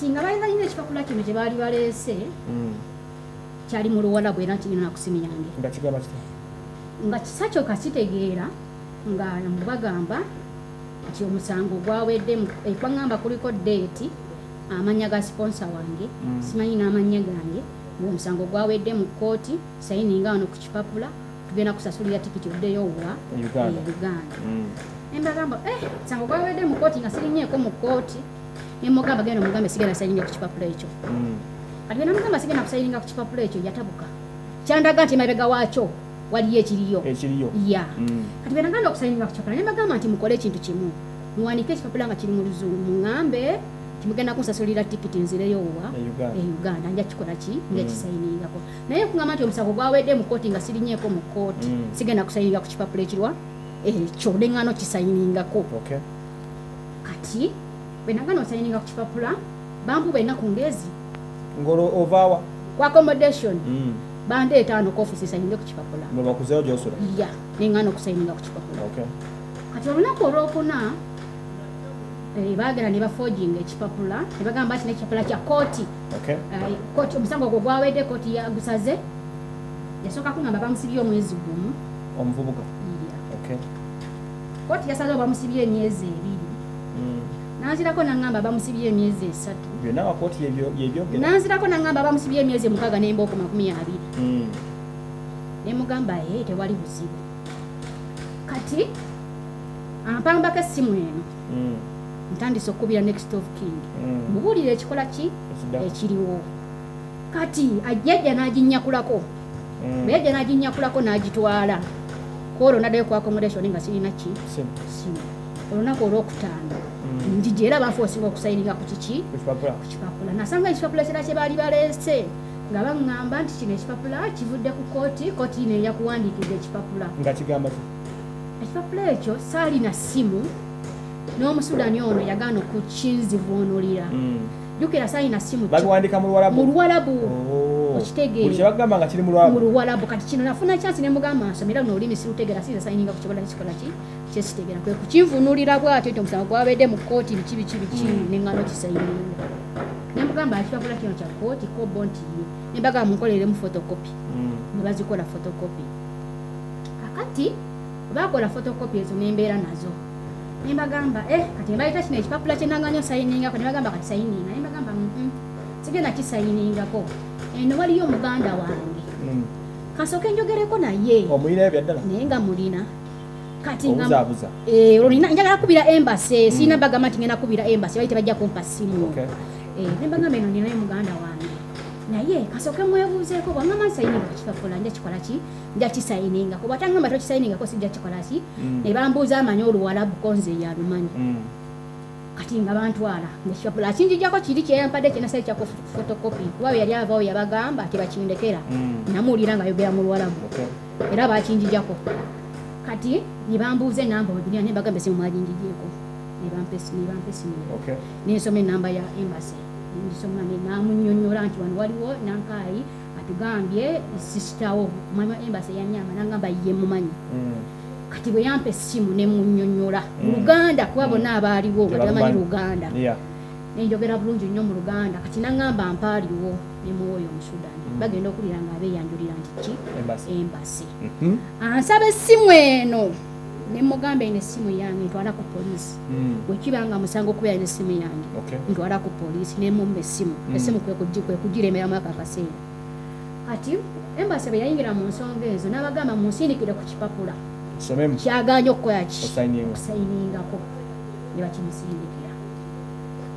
kati nga balina nyina ekipapula kino kye baali baleese Mm. kyali mu luwalabu era kirina na ku simu yange nga kisa kyokka kitegeera nga bagamba nti omusango gwawedde mu- eh, kuliko deeti amanya ga siponsa wange Mm. simanyi n'amanya gange ngaomusango gwawedde mu kooti sayininga wano ku kipapula tugenda kusasulira tikiti oddeyo wa E Uganda. e uganda Mm. nembagamba eh sango gwawedde mu kooti nga sirinyeeko mu kooti nemugamba genda omugambe sigenda sayininga ku kipapula ekyo. Mm. kati bwe namugamba sigenda kusayininga ku kipapula ekyo yatabuka. Kyandaga nti emabega waakyo waliyo ekiriyo. Ekiriyo. Ya. Mm. kati bwe naganda okusayininga ku kipapula nembagamba nti mukole ekintu kimu. Muwandiike ekipapula nga kiri mu luzungu. Muŋambe timugenda kunsasulira tikiti nzireyowa E Uganda. e uganda. Nja kikola ki? Nja kisayiningako naye kuŋamba nti omusango gwawedde mu kooti nga sirinyeeko mu kooti Mm. sigenda kusayininga ku kipapula ekirwa ekyo neŋŋano kisayiningako kati bwe nagana osayininga ku kipapula bampuba ennaku ngezi ngolo ovaawa ku accommodation Mm. bandeeta ano ku ofisi sayininge ku kipapula gyosula ya neŋŋana okusayininga ku kipapula Okay. kati olunaku olwokuna eh, baagera ne bafojinga ekipapula ne bagamba nti nekipapula kya kooti Okay. Kooti omusango ogwo gwawedde kooti yagusaze yasooka kugamba bamusibye omwezi gumu omuvubuka Ya. Okay. kooti yasaze bamusibye emyezi ebiri. Nanzirako naŋŋamba bamusibye emyezi esatu. Byonna yebyo- yebyogera nanzirako naŋŋamba bamusibye emyezi mukaaga nembaoko makumi abiri. Mm. nemugamba ye tewali buzibu. Kati ampambako essimu eno. Mm. ntandise okubira next of king Mm. mubuulire ekikola ki? Ekiriwo. Kati ajjajja n'aginyakulako Mm. bwe yajja n'aginyakulako n'agitwala kwolwo naddayo ku accommodation nga sirina ki? Simu. olunaku olwokutaano. Njija era banfu osinga okusayininga ku kiki Ku kipapula nasanga ekipapula kira kye baali baleese nga baŋŋamba nti kino ekipapula kivudde ku kooti kooti ino eya kuwandiikidde ekipapula nga kigamba ki ekipapula ekyo saalina simu n'omusudaani ono yagaana okukinzivuunulira Mm. jjukira saalina simu mu luwalabu buli kyebagamba nga kiri mu luwalabu kati kino nafuna kyansi nemugamba nsomera luno olulimi sirutegeera siza sayininga ku kibola kikola ki? Kyesitegeera kwe kukinvuunulira bwatyo nti omusango gwabedde mu kooti biki biki biki neŋŋano kisayininga nemugamba ekipapula kino kya kooti kobo nti ye. Nembagamba munkoleremu fotokopi Mm. ne bazikola fotokopi kakati bakola fotokopi ezo nembeera nazo. Nembagamba eh kati nebayita kino ekipapula kyenaŋŋanyo sayiningako nebagamba kati sayininga. Nembagamba "Mhm, sigenda kisayiningako eno waliyo muganda wange. Mm. kasooke njogereko naye. Omulinayo byaddala naye nga mulina. Kati Eh, njagala kubira embase sirina bagamba nti ngenda kubira embase bali tebajja kumpa simu. Eh, ne bagamba eno ninayo muganda wange. Naye kasooke mwebuuzeeko bwangamba nsayininga kukipapula nja kikola ki? Nja kisayiningako bwatangamba tokisayiningako sijja kikola ki? Mm. ne bambuuza amanyi oluwalabu konze yalumanyi Mm. Kati nga bantwala ngaekipapula akinjijjako kiri kyeyampadde kyenasali kyako fotokopi kuba yali avaawo yabagamba tebakindekera Mm. namuwulira nga ayogera mu luwalabu. Era bakinjijjako kati nebambuuza enamba webirina nebagambe esimu mwaginjijeeko nebampa esimu nensoma enamba ya embasi nsoma namunyonyola nti wano waliwo nankaayi atugambye sisitawo mwami embasi yanyamba nagamba ye mumanyi Mm. Kati bwe yampa essimu nemunyonyola mu Mm. luganda kuba bonna abaaliwo nga tebamanyi luganda. Nenjogera bulungi nnyo mu luganda. Kati naŋŋamba mpaaliwo nemuwoyo omusudani Mm. bagenda okulira nga abeeyanjulira nti ki? Embasi Mhm. ansaba essimu eno. Nemugamba eno essimu yange ntwala ku poliisi. Mm. bwekiba nga musango okubeera n'essimu yange ntwala ku poliisi nemumba essimu. Mm. essimu kwe kugi- kwe kugiremeramu ako akaseera kati embasi bwe yayingira mu nsonga ezo n'abagamba munsindikire ku kipapula Somemu. kyaganya okukola ki Osayininga. okusayiningako ne bakimusindikira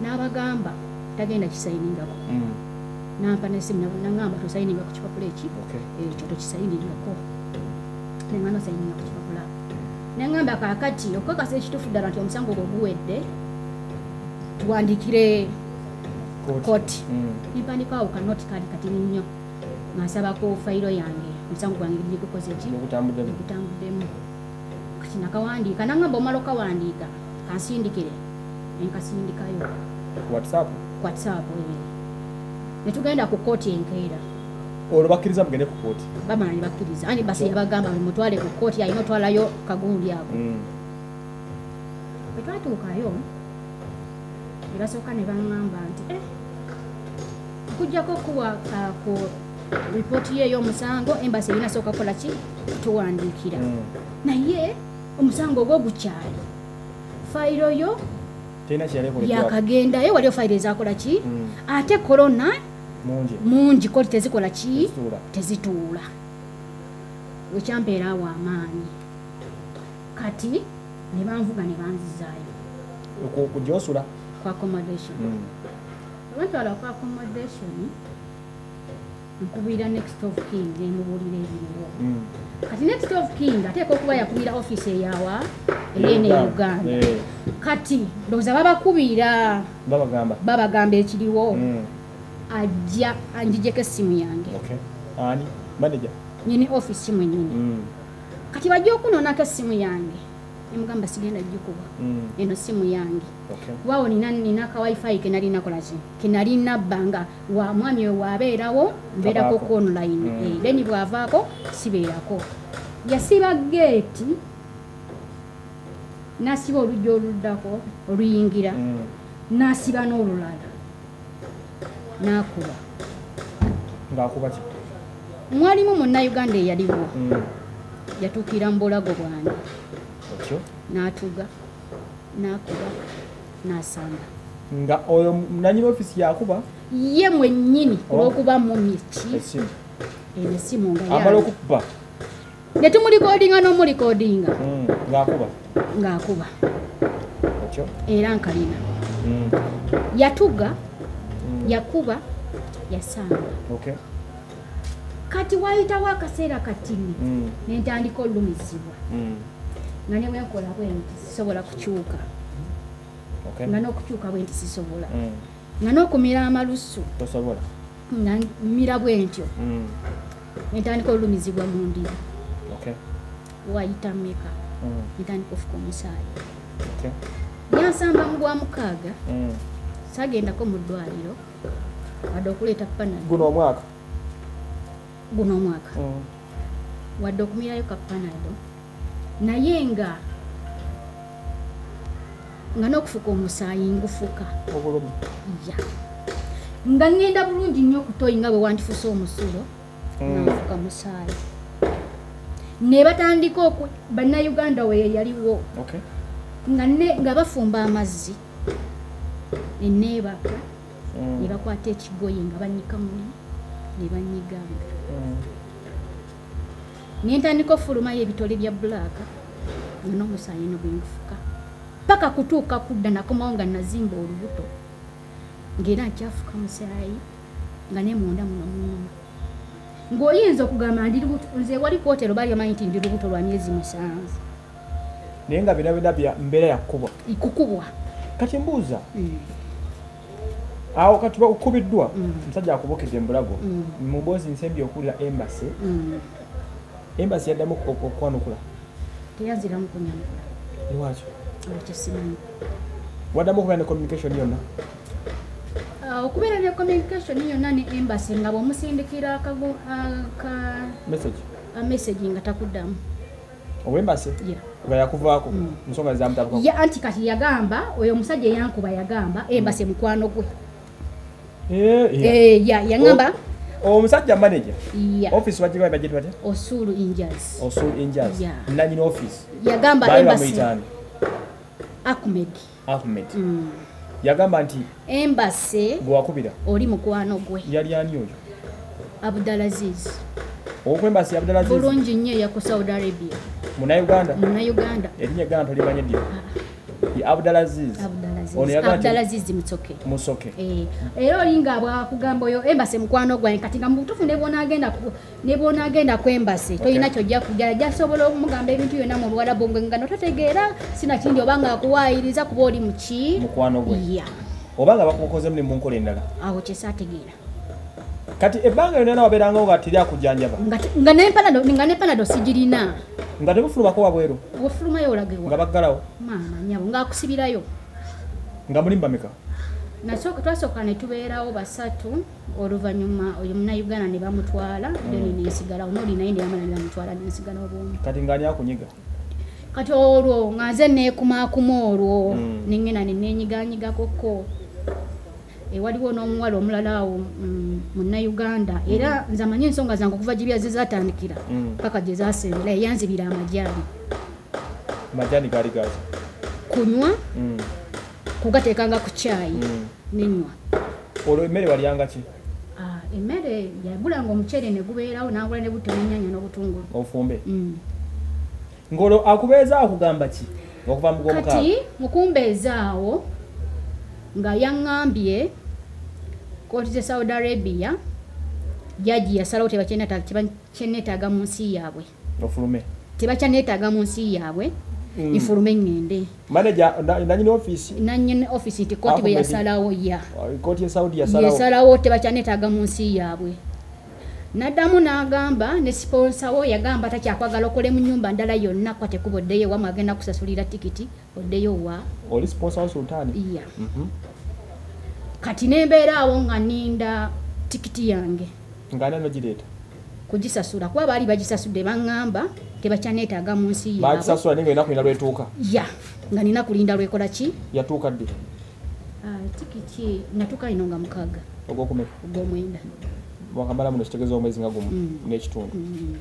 n'abagamba tagenda kisayiningako nampa n'essimu nabo naŋŋamba tosayininga ku kipapula eki ekyo tokisayiningako neŋŋamba osayininga ku kipapula neŋŋamba kaakati okukakasa ekituufu ddala nti omusango gwo guwedde tuwandikire kooti Mm. nimpandikawo kanoti kali katini nnyo nga nsabako fayiro yange. Omusango gwange gigukoze ki gutambuddemu kati nakawandiika naŋŋamba omala okawandiika kansindikire enkasindikayo WhatsApp. whatsapp eh. netugenda ku kooti enkeera Olwo bakkiriza mugende ku kooti. bamala ne bakkiriza ani basi yabagamba mutwale ku kooti alina otwalayo kagundi ako Mm. bwe twatuukayo ne basooka ne baŋŋamba nti eh, okujjako okuwa ah, ku ripooti ye ey'omusango embasi erina sooka kukola ki tuwandiikira Mm. naye omusango ogwo gukyali. Fayiro yo yakagendayo waliwo fayiro ezakola ki? Mm. ate korona Mungi. koti tezikola ki? Tezituula. Wekyampeera awo amaanyi. Kati ne banvuga ne banzizaayo. Ku- ku accommodation. Mm. bantwala ku accommodation nkubira next of king emubuulira ebiriwo Mm. kati next of king ateeka okuba yakubira office eyawa eyene uganda. Kati ndowooza babakubira babagamba. ekiriwo Mm. ajja anjijeko essimu yange. Nyini office mwenyini kati bajja okunoonako essimu yange emugamba sigenda gikuba Mm. eno simu yange Okay. waawo nina nina ka wifi kenalina kolaki kenalina bbanga wa mwami we waabeerawo mbeerako ku online Mm. Eh, then bwavaako sibeerako yasiba geeti nasiba olujja oluddako oluyingira. Mm. nasiba n'olulala. Nakuba. Ki? Mwalimu munnayuganda eyaliwo. Mm. yatuukira mu bulago bwange otyo n'atuga. Nakuba nasamba. Nga oyo nanyini ofisi yakuba? Ye mwennyini Oh. olw'okuba mumiki esimu eno essimu nga amala yaali. okukuba ne tumulikodinga n'omulikodinga. Mm. ng'akuba. Otyo era nkalina. Mm. yatuga Mm. yakuba Okay. kati wayitawo akaseera katini. Nentandika olumizibwa. Nga ne bwenkola bwe nti sisobola kukyuka Okay. nga n'okukyuka bwe nti sisobola Mm. nga n'okumira amalusu nga mmira bwe ntyo Mm. nentandika olumizibwa mu ndiri Okay. wayita mmeka Mm. nentandika ofuka omusaayi Okay. yansamba mu gwa mukaaga Mm. sagendako mu ddwaliro wadde okuleeta guno omwaka guno omwaka Mm. wadde okumirayo ka panado naye nga nga n'okufuka omusaayi ngufuka ya nga ngenda bulungi nnyo okutoyi nga bwe wandifuse omusulo Mm. nanfuka musaayi ne batandika oku bannayuganda we yaliwo nga nga bafumba amazzi eneebaka Mm. ne bakwata ekigoyi nga banyika muli ne banyiganga Mm. Nentandika ofulumayo ebitole bya bulaaka nga n'omusaayi no gwengufuka paka kutuuka kudda nakomawo nga nazimba olubuto. Ngaera nkyafuka musaayi nga nemunda muno munyuma. Ng'oyinza okugamba nze wali kwotero bali amanyi nti ndi lubuto lwa myezi musanvu. Naye nga bya mbeera yakubwa kukubwa kati mbuuza. Mm, awo kati okubiddwa Mm. omusajja akubukidde embulago. Mm. mu mboozi nsembye okuwulira embasi mm. Embasi yaddamu okwanukula teyanziramu kunyamula ewakyo olwekyo simanyi waddamu okubeera ne communication yonna? Ah, okubeera ne communication yonna ne embassy nga bwemusindikira akago- aka message? message nga takuddamu. Owembasi Yeah. nga yakuvaako. Mm. ensonga zamutabuka anti kati yagamba oyo omusajja eyankuba yagamba embase mukwano gwe. Eh, ya yaŋamba omusajja manager office wagiba bageti batya? Osulu injas osul injas nanyini office. Yagamba bamuyitani ahmed. Ahmed. Mm. yagamba nti embase gwewakubira oli mukwano gwe. Yali ani oyo? Abdulaziz. Owokwembasi abdalaziz bulungi nnyo eyaku saudi arabia. Munauganda? Munauganda. Erinnya eggana tolimanye ddyo musoke. Eh, era olinga bwakugamba oyo embase mukwano gwange kati nga mubutuufu ne bwonaagenda ku- ne bwonaagenda ku embase tolina kyojja kugala jasobola okumugamba ebintu byonna mu luwalabo ngwe nga nototegeera sinakindi oba nga akuwaayiriza kuba oli muki mukwano gwe. Oba nga bakukoze mu mu nkola endala? Awo kyesaategeera kati ebbanga lyonna wabeerangawo nga teri akujjanjaba nga nga nga nempanado sigirina. Nga tebufulumako wabweru ofulumayo nga olagewa baggalawo. Maama nyabo ngaakusibirayo nga mulimu bameka twasooka ne tubeerawo basatu oluvannyuma oyo munauganda ne bamutwala then nensigalawo nooli naye neyamala ne bamutwala nensigalawo bwomu. Kati ngaani akunyiga? Kati olwo nga nze neekumaakuma olwo Mm. nengenda neneenyiganyigakoko ewaliwo n'omuwala omulala awo mm, munnayuganda. Era nze amanyi ensonga zange okuva gye byaze zatandikira Mm. paka gye zasembera eyanzibira amajaani. Majani gaali gaaki? Kunywa Mm, kugateekanga ku mm. nenywa. Olwo emmere walyanga ki? Ah, emmere yagulanga omuceere ne gubeerawo n'agula ne butto n'ennyanya n'obutungulu. Ofumbe Mm. ng'olwo akubeeza akugamba ki okuva mu gwomukaaga kati mukumbeezaawo nga yaŋŋambye kooti ze saudi arabia jaji yasalawo tebakyenetaaga mu nsi yaabwe. Tebakyanetaaga mu nsi yaabwe Mm. nfulume ŋŋende. Nanyini ofisi nti kooti bwe yasalawo ya. Kooti ya saudi yasalawo. Yesalawo tebakyanetaaga mu nsi yaabwe. Naddamu n'agamba ne siponsawo yagamba takyakwagala okole mu nyumba ndala yonna kwa tekuba oddeyo wamwe agenda kusasulira tikiti oddeyo wa. Oli sponsor wa sultani? Ya. Mhm. Kati nembeera awo nga ninda tikiti yange. Ng'ani anogireeta kugisasula. Kuba baali bagisasudde baŋŋamba tebakyanetaaga mu nsi bagisasula naye nga olina kulina lwetuuka. Ya nga nina kulinda lwekola ki? Yatuuka ddi? Ah, tikiti natuka ino nga mukaaga ogwokumeka? Ogwomwenda. Wakamala muno kitegeeza omwezi nga gumu Mm. n'ekitundu. Mm.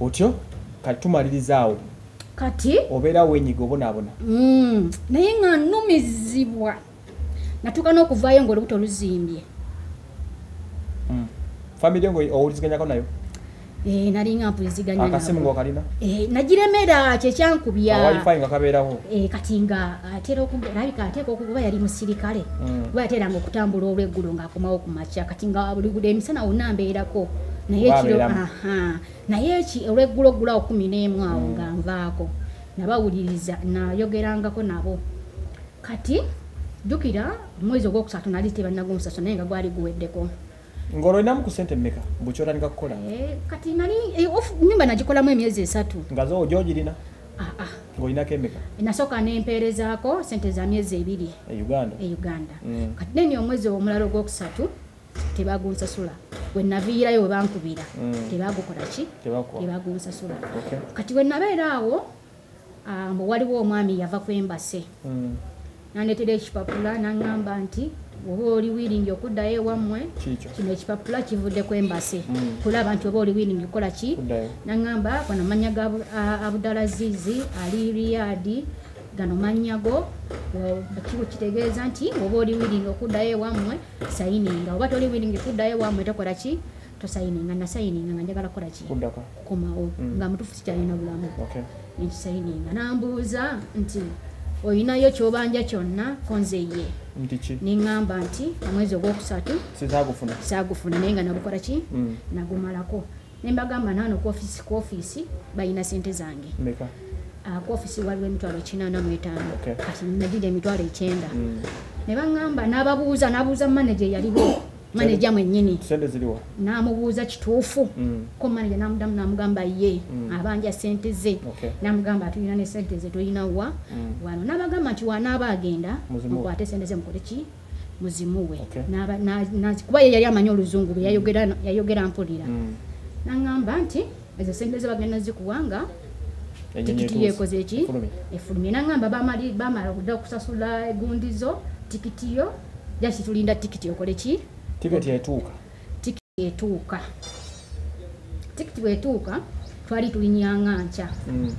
otyo? Kati tumalirizaawo kati? Obeera wenyiga obonaabona. Mm, naye nga nnumizibwa natuka n'okuvaayo ngaolubuto luzimbye famiry ngo owuliziganyako nayo? Eh, nali nga mpuliziganya akasimu ngaokalina nagiremera kyekyankubya nga kabeerawo kati nga atera okulabika ateeka okuba yali musirikale kuba yateranga okutambula olweggulo ng'akomawo ku makya kati nga buli gulo emisana wonna mbeerako naye ekiro naye eki olweggulo gulawo kumi n'emu awo Mm. nga nvaako. Nabawuliriza nayogerangako nabo. Kati jjukira omwezi ogwokusatu nali tebannagumusaso naye nga gwali guweddeko. Ng'olinamu ku sente mmeka? Bukyotandika kukola? Eh, kati nali eh, nyumba nagikolamu emyezi esatu. Nga zo gyogirina? Ah, ah. ng'olinako emeka? Nasooka nempeerezaako sente za myezi ebiri. E uganda? E uganda. Mm. kati neni omwezi omulala ogwokusatu tebagunsasula. Wenaviirayo webankubira Mm. tebagukola ki? Tebagunsasula. Kati wenabeera awo ah, waliwo omwami yava kwembase. Nandetera ekipapula naŋŋamba nti oba oli wiringi okuddayo ewammwe? Kino ekipapula kivudde kwembase Mm. kulaba nti oba oli wiringi kukola ki? Naŋŋamba gano manya ga Abu- a- abudalazizi ali riyadi gano manyago kitegeeza nti oba oli wiringi okuddayo ewammwe sayininga. Oba toli wiringi kuddayo ewammwe tokola ki? Tosayininga nasayininga nga njagala kukola ki? Kukomawo Mm. nga mutuufu kikyalina bulamu. Okay. Nkisayininga nambuuza nti olinayo kyobanja kyonna konzeye. Nti ki? Neŋŋamba nti omwezi ogwokusatu saagufuna naye nga nagukola ki? Mm. nagumalako. Nembagamba naano ku ofisi ku ofisi balina sente zange. Ah, ku ofisi waliwo emitwalo kinaana mu etaano kati nagira emitwalo ekyenda. Mm. ne baŋŋamba n'ababuuza n'abuuza maneja eyaliwo maneja mwennyini sente ziriwa n'amubuuza kituufu. Mm. ko maneja n'amudamu n'amugamba ye. Mm. abanja sente ze. N'amugamba tulina ne sente ze tulina wa? Mm. wano n'abagamba nti wanaaba agenda mukwate sente ze mukole ki? Muzimuwe kuba ye yali amanyi oluzungu lwe yayogera mpulira. Naŋŋamba nti ezo sente ze bagenda zikuwanga tikiti yekoze eki Efulumye. naŋŋamba bamali- bamala kudda okusasula egundizo tikiti yo jaki tulinda tikiti okole ki tiketi etuuka tikiti etuuka tikiti bwetuuka twali tulinyanga nkya. Mm.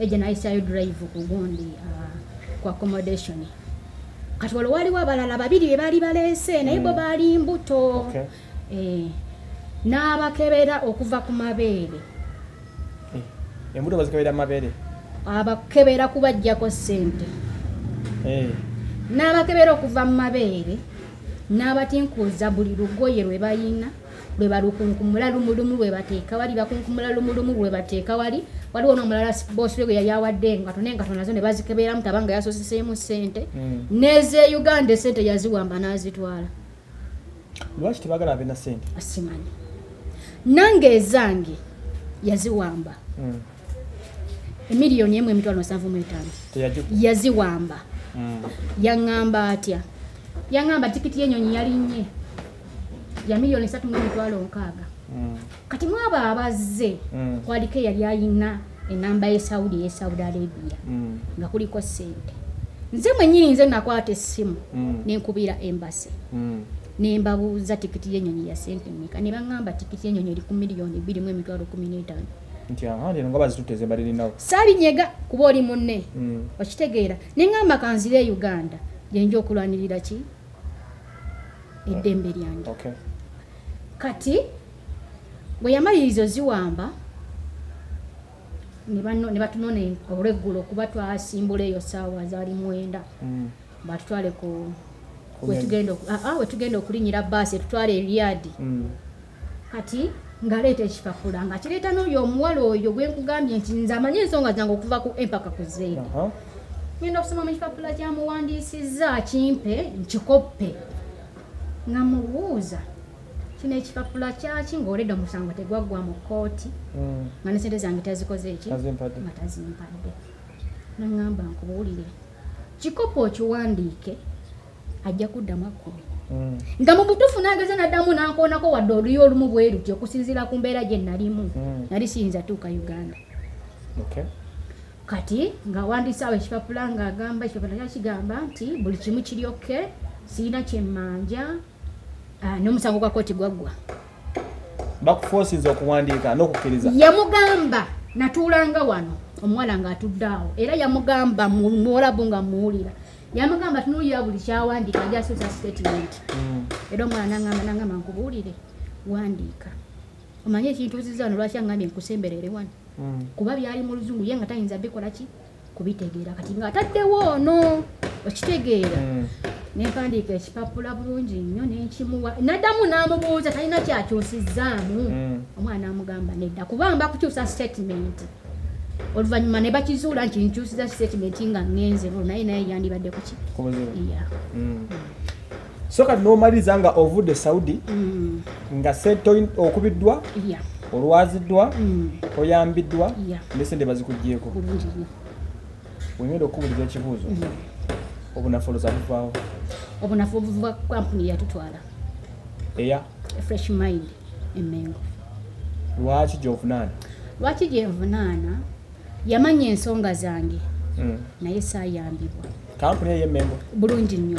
eje nayisayo drive ku gundi ah, ku accommodation. Kati olwo waliwo abalala babiri be baali baleese naye bo Mm. baali mbuto. Eh, n'abakebera okuva ku mabeere Eh, embuto bazikebera mabeere abakebera kubajjako ssente. Eh, n'abakebera okuva mu mabeere n'abatinkuuza buli lugoye lwe bayina lwe balukunkumula lumulumu lwe bateeka wali bakunkumula lumulumu lwe bateeka wali. Waliwo n'omulala bosi we gwe yali awadde engato n'engato nazo ne bazikeberamu taba nga yasoseseemu ssente. Mm. n'eze uganda esente yaziwamba n'azitwala. Lwaki tebagala abe na sente asimanyi. Nange ezange yaziwamba. Mm. emiliyoni emu emitwalo nsanvu mu etaano. Yaziwamba. Mm. yaŋŋamba atya yaŋŋamba tikiti y'ennyonyi yalinnye ya miliyoni esatu mu emitwalo nkaaga. Mm. kati mwaba abazze Mm. kwaliko eyali ayina enamba ye saudi arabia Mm. nga kuliko ssente. Nze mwennyini nze nakwata essimu nenkubira embasi nembabuuza tikiti y'ennyonyi ya sente mmeka ne baŋŋamba tikiti y'ennyonyi eri ku miliyoni bbiri mu emitwalo kumi n'etaano. Nti ndino nga bazituteze mbalirinawo saabinyega kuba oli munne. Okitegeera. Neŋŋamba kanzire e uganda gyenja okulwanirira ki eddembe lyange. Kati bwe yamalirizo ziwamba ne batunona olweggulo kuba twasimbula eyo saawa zaali mwenda. Mm. batutwale ku wetugenda ah, ah, okulinyira baasi etutwale eryadi. Mm. kati ngaleeta ekipapula nga kireeta n'oyo omuwala oyo gwenkugambye nti nze amanye ensonga zange okuva ku empaka ku zeeri Aha. ngenda okusoma mu kipapula kyamuwandiisizza kimpe nkikoppe nga mubuuza kino ekipapula kyaki ng'oledde omusango tegwaggwa mu kooti Mm. nga ne sente zange tazikoze eki nga tazimpadde naŋŋamba nkubuulire kikopo okiwandiike ajja kuddamu akkumi Mm. nga mu butuufu n'ageza n'addamu n'ankoonako wadde oluyo olumu bwe luti okusinziira ku mbeera gye nalimu Mm. nali siyinza tuuka uganda. Kati nga wandiise awo ekipapula ng'agamba ekipapula kyakigamba nti buli kimu kiryoke sirina kyemmanja n'omusango gwa kooti gwaggwa. Bakufoosiza okuwandiika n'okukkiriza. Yamugamba natuulanga wano omuwala ng'atudde awo era yamugamba mu- muwalabu nga muwulira yamugamba tunuulira buli kyawandiika ajasuusa statement. Mm. era omwana nangamba nangamba nkubuulire wandiika. Omanye ekintuuziza wano lwaki angambye nkusemberere wano. Mm. kuba byali mu luzungu ye nga tayinza bikola ki? Kubitegeera. Kati ng'ataddewo ono okitegeera. Mm. nempandiika ekipapula bulungi nnyo nenkimuwa naddamu n'amubuuza talina kyakyusizaamu. Mm. omwana amugamba nedda kuba mba kukyusa statement. Oluvannyuma ne bakizuula nti nkyusiza statement nga ngenze luno naye naye yandibadde kuki Mm. so kati n'omaliriza nga ovudde saudi nga okubiddwa olwaziddwa oyambiddwa ya ne sente bazikugyeko wengenda okubuuliza ekibuuzo obunafu oluza buvaawo obunafu buva kampuni yatutwala eya? Fresh mind emengo lwaki gyovunaana? Lwaki gyenvunaana yamanya ensonga zange. Mm. naye saayambibwa. Kampuni eyo emmengo bulungi nnyo.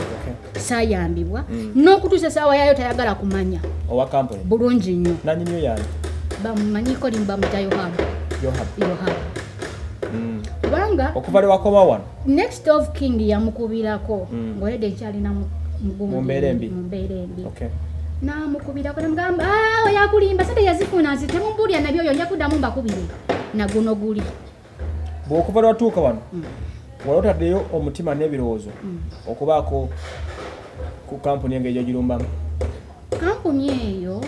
Saayambibwa. N'okutuusa essaawa yayo tayagala kumanya. Owa kampuni? Bulungi nnyo. Nanyiniyo yange bamumanyiko limu bamuyita yohana yohab. Yohana Mm. Kubanga okuva lewakoma wano. Next of king yamukubirako. Mm. ngaoledde nkyalina mu- mugundi Mu mbeera embi. namukubirako namugamba awe yakulimba sente yazifuna nzi temumbuulira nabyoyo nja kuddamu mbakubire naguno guli. Bw'okuva lwatuuka wano Mm. wali otaddeyo omutima n'ebirowoozo okubaako ku kampuni engeri gyogirumbamu kampuni eyo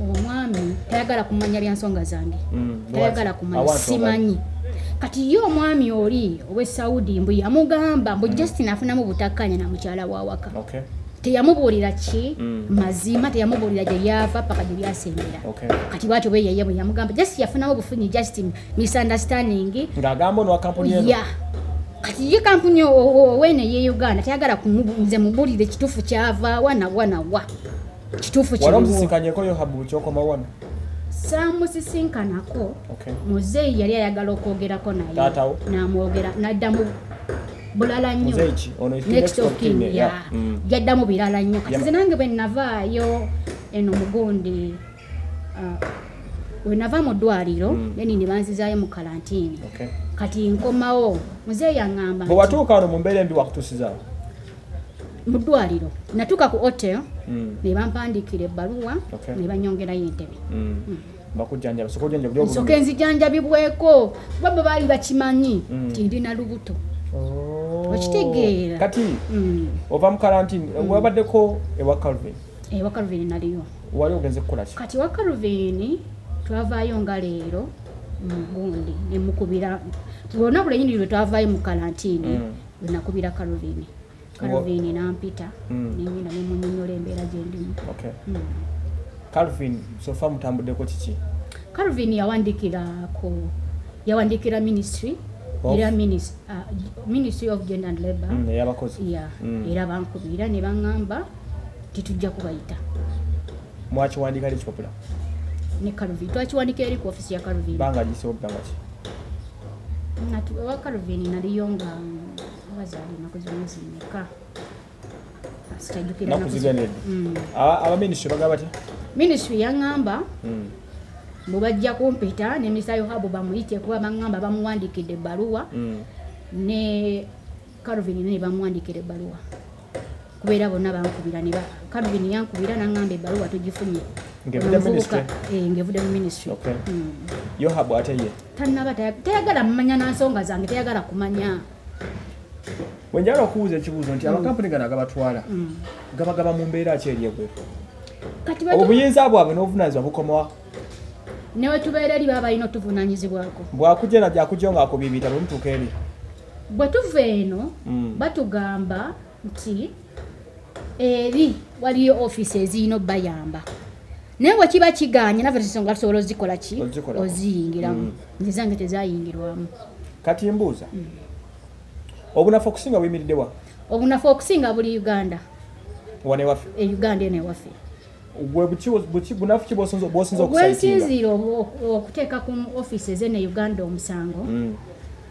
omwami tayagala kumanya byansonga zange. Mm, tayagala kumanya nsonga simanyi kati ye omwami oli ow'e saudi mbu yamugamba mbu justin afunamu butakkanya na mukyala wawaka teyamubuulira ki? Mm. mazima teyamubuulira gye yava paka gye byasembera. Kati bwatyo bwe yeye bwe yamugamba just yafunamu obufunyi just misunderstanding. Ng'agamba ono wa kampuni eno? Ya. Kati ye kampuni owene ye uganda tayagala nze mubuulire ekituufu kyavaawa nawa nawa kituufu wali kiriwo omusinkanyeko yohabu kyokoma wano saamusisinkanako muzeeyi yali ayagala okwogerako naye. Namwogera naddamu bulala nnyo. Is next of kin. Mm. yaddamu birala nnyo. Kati Yeah. nze nange bwe navaayo eno mugundi ah, bwe nava mu ddwaliro Mm. then ne banzizaayo mu kalantiini. Kati nkomawo muzeeyi aŋŋamba bwe watuuka wano mu mbeera embi wakutuusizaawo mu ddwaliro natuuka ku hotel Mm, ne bampandiikira ebbaluwa ne banyongerayo entebe mm. bakujjanjaba soka ojjanjaba oli nsooka obulungi. enzijanjabibweko bwe baali bakimanyi nti ndina lubuto. Oh. Okitegeera. kati ova mu karantini wabaddeko ewa calvin? Ewa calvin naliyo. Wali ogenze kukola ki? Kati wa calvin twavaayo nga leero mugundi nemukubira lwonna bulenyini lwe twavaayo mu kalantiini Mm. lwenakubira calvin calvin nampita nengenda nemunyonyola embeera gyendimu okay. Calvin sofa mutambuddeko kiki? Calvin yawandikira ku yawandikira ministry era ah, ministry of gender and labor. Mm, ey'abakozi ya Mm. era bankubira ne baŋŋamba titujja kubayita. Mwakiwandiika li ekipapula ne calvin twakiwandika eri ku ofisi ya calvin. Banga gisewo bbanga ki Ewa calvin naliyo nga abazaali enaku zonna zimeka sitajjukira naku naku zi- zigendedde Mm. Aba- abaminisitule bagamba batya ministry yaŋŋamba Mm, bwe bajja kumpita ne misa yohabu bamuyite kuba baŋŋamba bamuwandikidde ebbaluwa. Mm. ne calvin ne bamuwandikira ebbaluwa. Kubeera bonna bankubira kalvin yankubira naŋŋamba ebbaluwa tugifunye Ng'evudde mu Omuvubuka, ministry? eh, mu ministry. Okay. Mm. yohabu ate ye? Tanaba taya- tayagala mumanya nansonga zange tayagala kumanya. Wenjala okubuuza ekibuuzo nti amakampuni gano agabatwala Mm. gabagaba mu mbeera ki eri tu- obuyinza bwabwe n'obuvunanyizibwa bukomawa newe tubeera eri baba balina otuvunanyizibwako bwakujja na gyakujja nga akubibiita bwe mutuuka eri? Bwe tuva eno batugamba nti eri waliyo ofiisi ezirina obbayamba naye bwe kiba kiganye naffe tusonga tusobola ozikola ki? Oziyingiramu Mm. nze zange tezayingirwamu. Kati mbuuza obunafu okusinga buyimiridde wa? Obunafu okusinga buli uganda. Wane waffe? E uganda eno ewaffe. Gwe buki- buki- bunafu ki obu- okuteeka ku ofiisi ezene uganda omusango. Mm,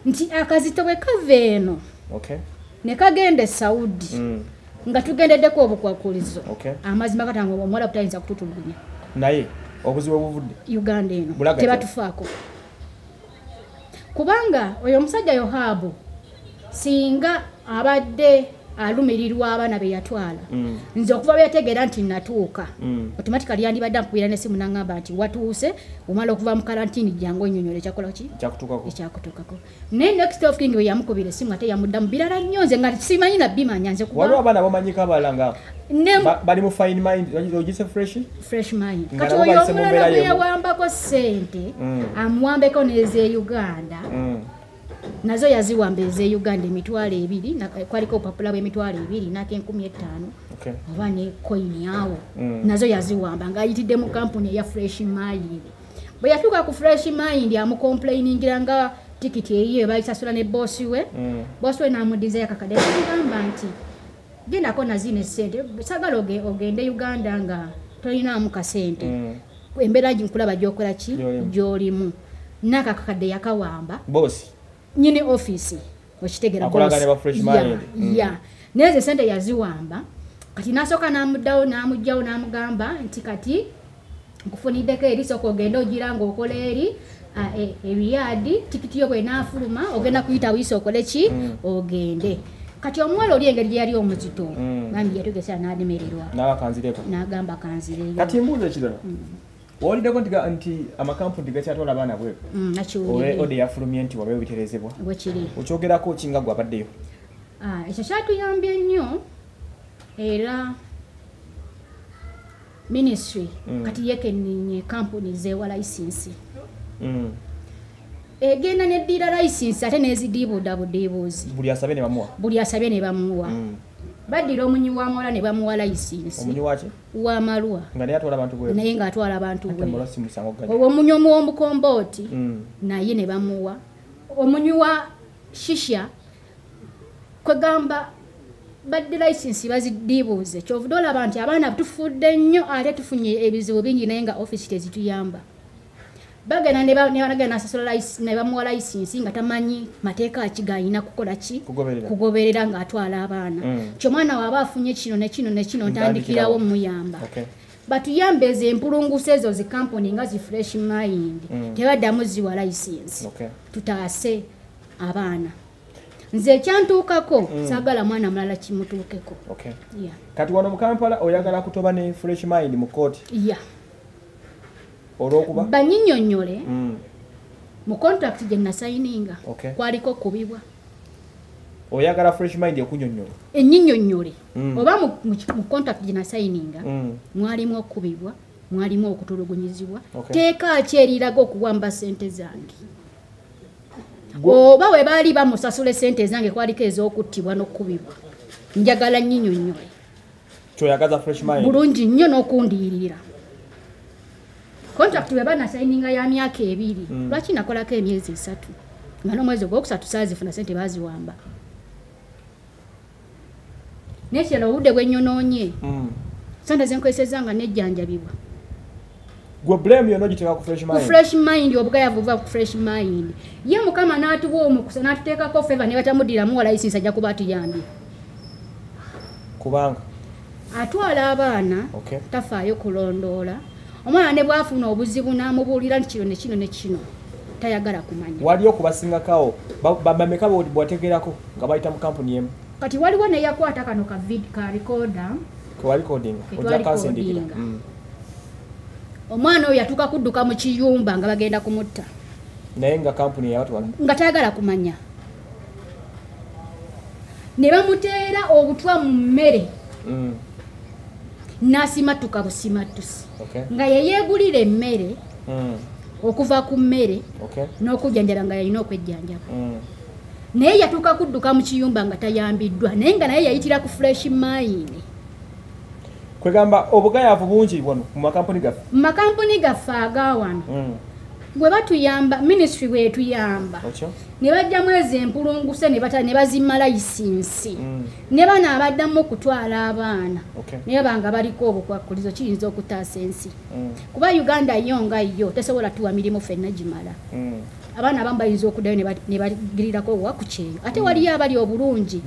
nti akazito bwe kava eno. Okay ne kagenda e saudi. Mm, nga tugendeddeko obukwakulizo. Okay amazima gatanga omuwala butayinza kututulugunya naye obuzibu obuvudde. Uganda eno tebatufaako. Kubanga oyo omusajja yohaabu singa abadde alumirirwa abaana be yatwala. Mm, nze okuva bwe yategeera nti natuuka mm, automatically yandibadde ankubira nesimu nagamba nti watuuse omala okuva mu karantini jangu onyonyola ekyakola ki? Kyakutuukako ekyakutuukako naye next of king yamukubira esimu ate yamuddamu birala nnyo nze nga simanyi nabimanya nze waliwo abaana bamanyika abalala nga ne ba- bali mu fine mind ogise fresh? Fresh mind. Kati oyo omulala mbeera bwe y'emu. yawambako sente Mm. amuwambeko n'eze uganda nazo yaziwamba eze uganda emitwalo ebiri kwaliko obupapula bw'emitwalo ebiri nakenkumi etaano okay. oba ne koini awo. Mm. nazo yaziwamba ng'ayitidde mu kampuni eya fresh mind. Bwe yatuuka ku fresh mind amukomplainingira nga tikiti eyiyo ebalisasula ne boosi we. Mm, boosi we n'amudizayo akakade namugamba nti gendako nazina esente sagala oge- ogende uganda nga tolinaamu kasente. Mm. embeera nkulaba gyokola ki? Gy'olimu. nakakakadde yakawamba. Bosi nyini office okitegera Ya. Mm. naye ze sente yaziwamba kati nasooka namuddawo namugjawo namugamba nti kati nkufuniddeko eri soka ogenda ogira nga okola eri e- ebiyadi tikiti yo bwenafuluma ogenda kuyita wiisa okole ki Mm. ogende kati omuwala oli engeri gyeyali omuzito Mm. bambi yatugesa n'alemererwa n'abakanzireko n'agamba kanzireyo kati mbuuza ekirala owuliddeko nti nti amakampuni gakyatwala abaana bwe. Mm, olwe nakiwulire ode yafulumye nti wabeewo biterezebwa bwekiri okyogerako kinga gwe abaddeyo? Ah, ekyo kyatuyambye nnyo era ministry Mm. kati yekenenye kampuni zewa licensi Mm, egenda neddiira licensi ate nezidiibuuda budiibuuzi buli asabye ne bamuwa baddira omunyi wa muwala ne bamuwa waki wamalwa naye ng'atwala abantu obwo omunyi omuwombukombooti Mm, naye ne bamuwa. Omunyi wa shisha kwegamba badde licensi bazidiibuuze kyovudde olaba nti abaana tufudde nnyo ate tufunye ebizibu bingi naye nga ofisi tezituyamba bagenda ne ba- ne banagenda nasasula lic- ne bamuwa licensi nga tamanyi mateeka ki gayina kukola ki? Kugoberera. Ng'atwala abaana. Mm. kyomwana waaba afunye kino ne kino ne kino ntandikirawo. muyamba. Batuyambe ezo empulungusa ezo zikampuni nga zi fresh mind Mm. tebaddamu ziwa Okay. tutaase abaana. Nze ekyantuukako Mm. saagala mwana mulala kimutuukeko. Kati wano mu kampala oyagala kutoba ne fresh mind mu kooti ya olw'okuba banyinyonnyole Mm, mu contract gye nasayininga. Okay. kwaliko kubibwa oyagala fresh mind ekunyonnyola ennyinyonnyole Mm. oba mu- contract gye nasayininga Mm, mwalimu okukubibwa mwalimu okutulugunyizibwa. Teeka ki eriraga okuwamba sente zange? Oba we baali bamusasula sente zange kwaliko ez'okuttibwa n'okukubibwa njagala nnyinyonnyole kyoyagaza fresh mind. Bulungi nnyo n'okundiirira contract bwe banasayininga ya myaka ebiri. Mm. lwaki nakolako emyezi esatu? Nga n'omwezi ogwokusatu saazifuna sente baziwamba nekirala obudde bwenyonoonye Mm. sente zenkozeseza nga nejjanjabibwa. Gwe blame yonna ogiteeka ku fresh mind. fresh mind obugayavu buva ku fresh mind. Ye mukama n'atuwa omukusa n'atuteekako feva ne batamudiramu wa licensi ajja kuba atuyambye. Kubanga. Atwala abaana tafaayo kulondoola omwana ne bwafuna obuzibu n'amubuulira nti kino ne kino ne kino. Tayagala kumanya. Wali okubasingakawo bameka bwategerako nga bayita mu kampuni emu. Kati waliwo neyakwata kano ka vid- ka recorder. Kewalikodinga Ke ojja twali kansindikira. kodinga. Mm. omwana oyo yatuuka kudduka mu kiyumba nga bagenda kumutta. Naye nga kampuni eyabatwala nga tayagala kumanya. Ne bamuteera obutwa mu mmere. Mm. N'asimatuka busimatusi nga yeyeegulira emmere Mm. okuva ku mmere Okay. n'okujjanjaba nga yalina okwejjanjaba Mm. naye yatuuka kudduka mu kiyumba nga tayambiddwa naye nga naye yayitira ku fresh mind kwegamba obugayaavu bungi wano mu makampuni gaffe mu makampuni gaffe agawano Mm. Bwe batuyamba ministry bwetuyamba. Ne bajjamu ezo empulunguse ne bazimma layisinsi. Mm. ne bano abaddamu okutwala abaana. Naye banga baliko obukwakkulizo kiyinza okutaasa ensi. Mm. kuba uganda yo nga yo tesobola tuwa mirimu ffenna gimala. Mm. abaana abamu bayinza okuddayo ne ba- ne bagirirako obuwaku kyeyo. Ate waliyo abali obulungi.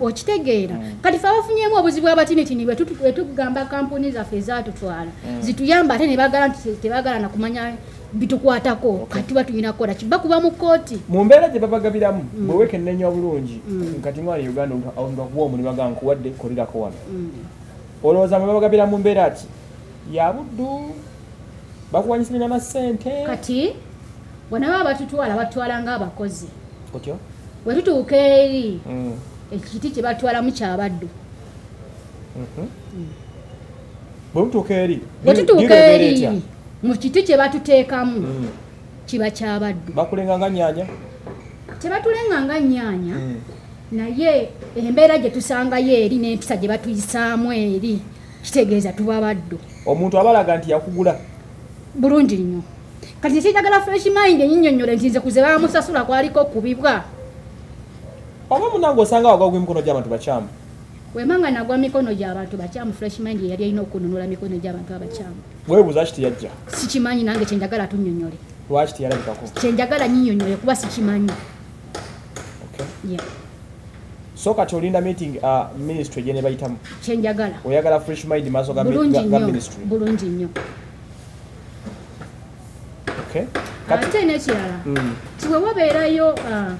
Okitegeera. Kati fe abafunyemu obuzibu abatinitini bwe tugamba kampuni zaffe ezatutwala. Zituyamba ate ne bagala nti tebagala na kumanya bitukwatako kati tuba tulina kukola kiba kuba mu kooti mu mbeera gye babagabiramu bwe weekennenya obulungi Mm. kati ngwali uganda ondakuwa omulimu aga nkuwadde kolirako wano. Mm. olowooza mwe babagabira mu mbeera ati ya buddu bakuwanyisanya n'amasente. Kati bwenaba batutwala batutwala ng'abakozi otyo? Bwe tutuuka eri Mm. ekiti kye batwalamu kyabaddu Mhm. bwe mutuuka eri bwe tutuuka girebeera etya? eri mu kiti kye batuteekamu Mm. kiba kyabaddu bakulenga nga nyanya tebatulenga nga nnyaanya naye embeera gye tusangayo eri n'empisa gye batuyisaamu eri kitegeeza tuba baddu. Omuntu abalaga nti yakugula? Bulungi nnyo. Kati tekyetagala fresh mind enyinyonyole nti nze kuze bamusasula kwaliko kubibwa oba munange osanga wagwa emikono gy'abantu bakyamu wemanga nagwa mikono gy'abantu bakyamu fresh mind yeyali alina okununula mikono gy'abantu abakyamu. Weebuuza ki teyajja sikimanyi nange kyenjagala tunyonyole lwaki teyalabikako kyenjagala nyinyonyole kuba sikimanyi. Okay. Yeah, so kati olinda meeting uh, ministry gye ne bayitamu? Kyenjagala oyagala fresh mind maaso ga ministry? bulungi nnyo. Okay. ate n'ekirala Mm. tiwe wabeerayo ah,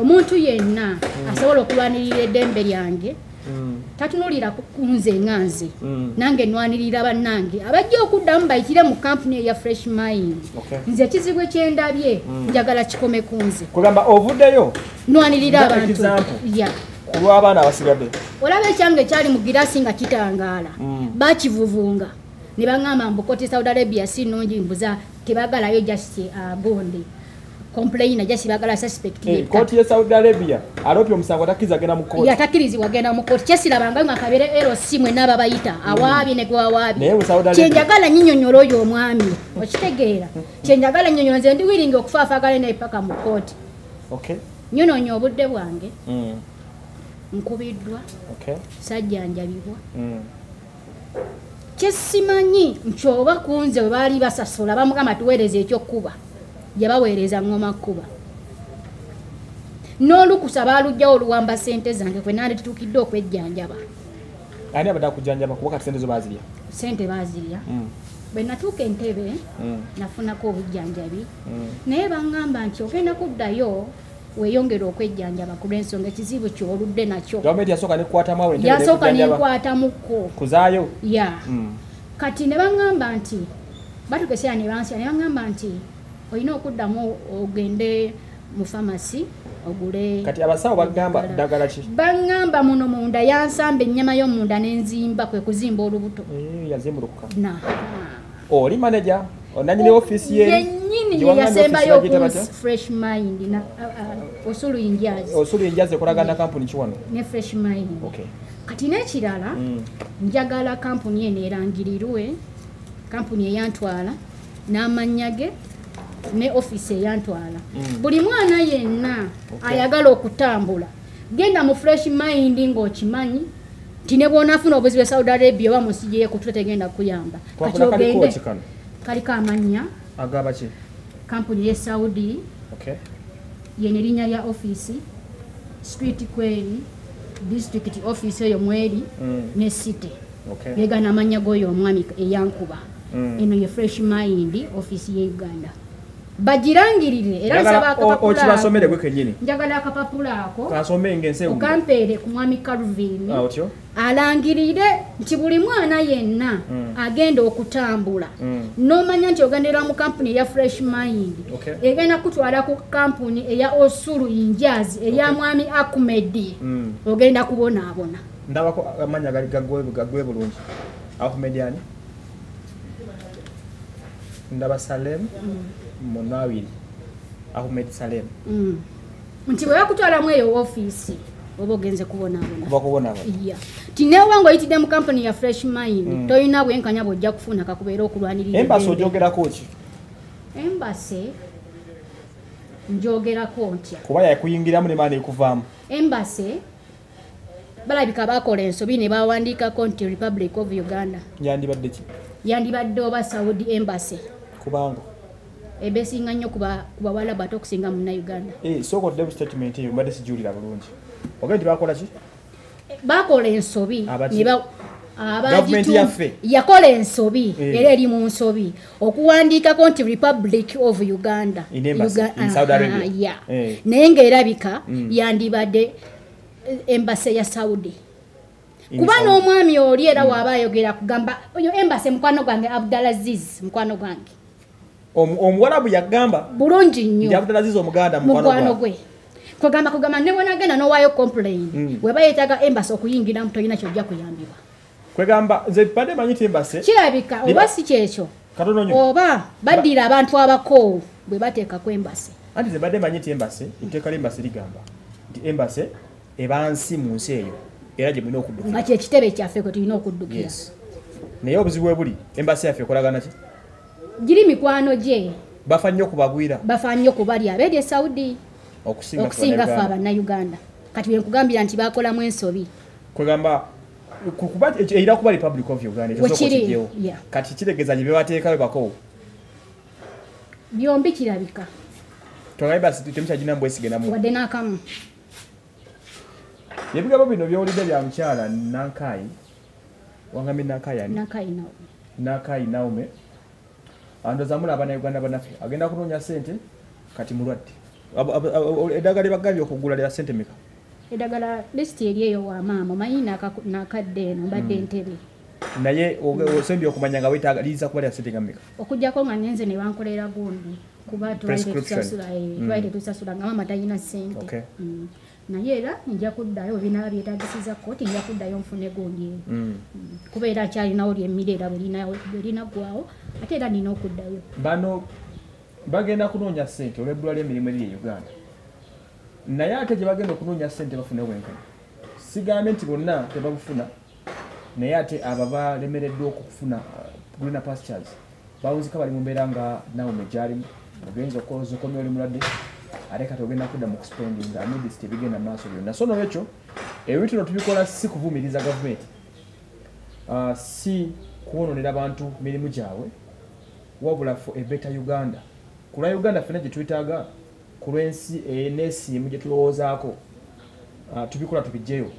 omuntu yenna asobola okulwanirira eddembe lyange Mm. tatunulira ku ku nze nga nze Mm. nange nwanirira bannange. Abajja okuddamu bayitire mu kampuni eya fresh mind. Nze ekizibu ekyendabye Mm. njagala kikome ku nze. Kwegamba ovuddeyo? Nwanirira abantu. example. ya. Ku lw'abaana abasigadde. Olaba ekyange ekyali mu girasi nga kitangaala. Bakivuvunga. Ne baŋŋamba mbukoti saudi arabia si nungi mbuza tebagalayo just agonde complaina just bagala suspect Eh, yekka. kooti ye saudi arabia aloopye omusango atakkiriza agenda mu kooti yatakirizibwa genda mu kooti kyesirabanga nga kabere erosi mwena ababayita awaabye ne gwawaabye naye mu saudi arabia kyenjagala nyinyonyola oyo omwami okitegeera. Kyenjagala nyinyonyola nze ndi wiringi okufaafagana naye paka mu kooti okay nyonoonya obudde bwange. Mm. nkubiddwa. Okay sajjanjabibwa. Mm. kyesimanyi nti oba kunze bwe baali basasula bamugamba tuweereza ekyokkuba yabaweereza ngoma kkuba. N'olukusa baalugjawo oluwamba sente zange kwe nandi tutuukidde okwejjanjaba. Ani abadde akujjanjaba kuba kati sente zo baazirya? Sente baazirya. Mm. bwe natuuka entebe Mm. nafunako obujjanjabi. Mm. naye baŋŋamba nti ogenda kuddayo weeyongera okwejjanjaba ku lw'ensonga ekizibu kyoludde nakyo. Gavumenti yasooka nekwatamu awo entebe yasooka n'ekujjanjaba. nenkwatamuko kuzaayo? Ya. Kati ne baŋŋamba nti batukeseera ne bansya ne baŋŋamba nti olina okuddamu ogende mu famasi ogule kati abasawo bagamba ddagala ki? Baŋŋamba muno munda yansamba ennyama y'omunda n'enzimba kwe kuzimba olubuto. Yazimbulukuka. Na. Oli manager? Onanyini ofiisi ye? yennyini gye ye wangambye yasembayo office bagiyita ku batya? fresh mind osulu injazi osulu enjazi ekolagana kampuni ki wano? Ne fresh mind. Kati n'ekirala Mm. njagala kampuni eno erangirirwe kampuni eyantwala n'amannya ge ne offisi eyantwala. Mm. buli mwana yenna Okay. ayagala okutambula genda mu fresh mind ng'okimanyi nti ne bw'onaafuna obuzibu e saudi arabia oba munsi gyeyekutula tegenda kuyamba. Kati twakula kaliko ogende amannya kampuni ye saudi okay. yene linnya lya offisi street kweri district office eyo mweri Mm. ne city. Okay. Gegana amanya g'oyo omwami eyankuba. Mm. eno ye fresh mind office ye uganda bagirangirire era nsaba Njagala o- akapapula okibasomere ako. gwe kennyini njagala akapapula ako. Kansome ngaensewu okampeere ku mwami calvin. Otyo? Alangirire nti buli mwana yenna Mm. agenda okutambula. Mm. n'omanya nti ogendera mu kampuni eya fresh mind. Egenda kutwala ku kampuni eya osuru injaz eya mwami akumed Mm. ogenda kubonaabona. Ndabako amanya gagwe bulungi. Ahumediani ndaba salem munawiri ahmed salem. Mm. nti bwe bakutwalamu eyo ofiisi oba ogenze kubonaabona. Kuba kubonabo ya tineoba ngaoyitidde mu kampuni ya fresh mind Mm. tolina bwenkanya bwojja kufuna kakubeera okulwanirira embasi ogyogerako ki? Embase njogerako ntya? Kuba yakuyingiramu nemaana ekuvaamu. Embase balabika bakola ensobi ne bawandiikako nti republic of uganda. Yandibadde ki? Yandibadde oba saudi embase kubanga ebesinga nnyo ku ba- ku bawalabu ate okusinga munnauganda Eh, sooka oddemu statement eyo mbadde sijuulira bulungi. Ogende nti bakola ki? Bakola ensobi. Gavumenti yaffe? yakola ensobi Eh. era eri mu nsobi. Okuwandiikako nti republic of uganda. Eh. naye ngaerabika Mm. yandibadde eh, embase ya saudi. Kuba n'omwami oli era waaba ayogera kugamba oyo embase mukwano gwange abdulaziz mukwano gwange Omu- omuwarabu yagamba bulungi nnyo. abdulaziz omuganda mukwano gwe. Kwegamba kugamba ne bwonagenda n'owaayo complain Mm. weba yeetaga embase okuyingiramu tolina kyojja kuyambibwa. Kwegamba nze badde manyi ti embase kirabika oba ba- si kyekyo oba baddira abantu abakoowu bwe bateekaku embase anti ze badde manyi ti embase etteeka ly'embase ligamba nti embase eba nsi mu nsi eyo era gye mulina nga okuddukira kyekitebe kyaffe kwe tulina okuddukira. Naye obuzibu bwe buli embase yaffe ekolagana ki giri mikwano gye. Bafa nnyo kubagwira bafa nnyo kubali abeeri e saudi. Okusinga ffe Bannayuganda. abannayuganda. Kati bwenkugambira nti bakolamu ensobi. Kwegamba ku- kuba ekyo era kuba republic of uganda ekyo sooka Wekiri, okigyewo. yeah. kati kitegeza gye bebateekayo bakowo byombi kirabika. Twagaye basi temu kyagina mbwesige namu wadde n'akamu. Ebigambo bino byowulidde bya mukyala nankayi ani? Nakayinawo nankayi naume andoza mula abannayuganda banaffe agenda kunoonya sente kati mulwadde eddagala lyebagambye okugula lya sente meka eddagala lisiti eri eyo wamaama omanyi nakadde eno mbadde Mm. ntebe naye osembye okumanya nga wetaaga liyiza kuba lya sente nga meka okugjako nga nenze ne bankolera gundi kuba twali tetusasula eh, Mm. twali tetusasula nga maama talina sente Okay. Mm. Naye era nja kuddayo binaba byetagisiza kooti nja kuddayo nfune gundi eyo Mm. Mm. kubeera kyalinawo lyemmere era bwerinaggwawo ate era nina okuddayo. Bano bagenda kunoonya sente olw'ebbula ly'emirimu eriri e uganda. Naye ate gye bagenda okunoonya sente bafune bwenkanya sigambye nti bonna tebabufuna naye ate abo balemereddwa okufuna uh, green pastures bawunzika bali mu mbeera nga nawume gyalimu ogenza okoza okomya oli mulwadde ate kati ogenda kudda mu kuspending amidist ebigenda mu maaso byonna. So nolwekyo ebintu no tubikola si kuvumiriza gavumenti. Uh, si kwononera bantu mirimu gyabwe wabula for a better uganda. Ku lwa uganda ffena gye twetaaga ku lw'ensi enesiimu gye tulowoozaako uh, tubikola tubijjeyo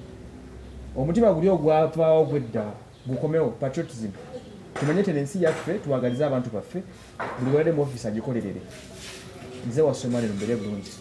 omutima guli ogwavaawo gwedda gukomewo patriotism. Tumanye tene ensi yaffe twagalize abantu baffe buli waledde mu ofisi agikolerere nze wasomane lumbere bulungi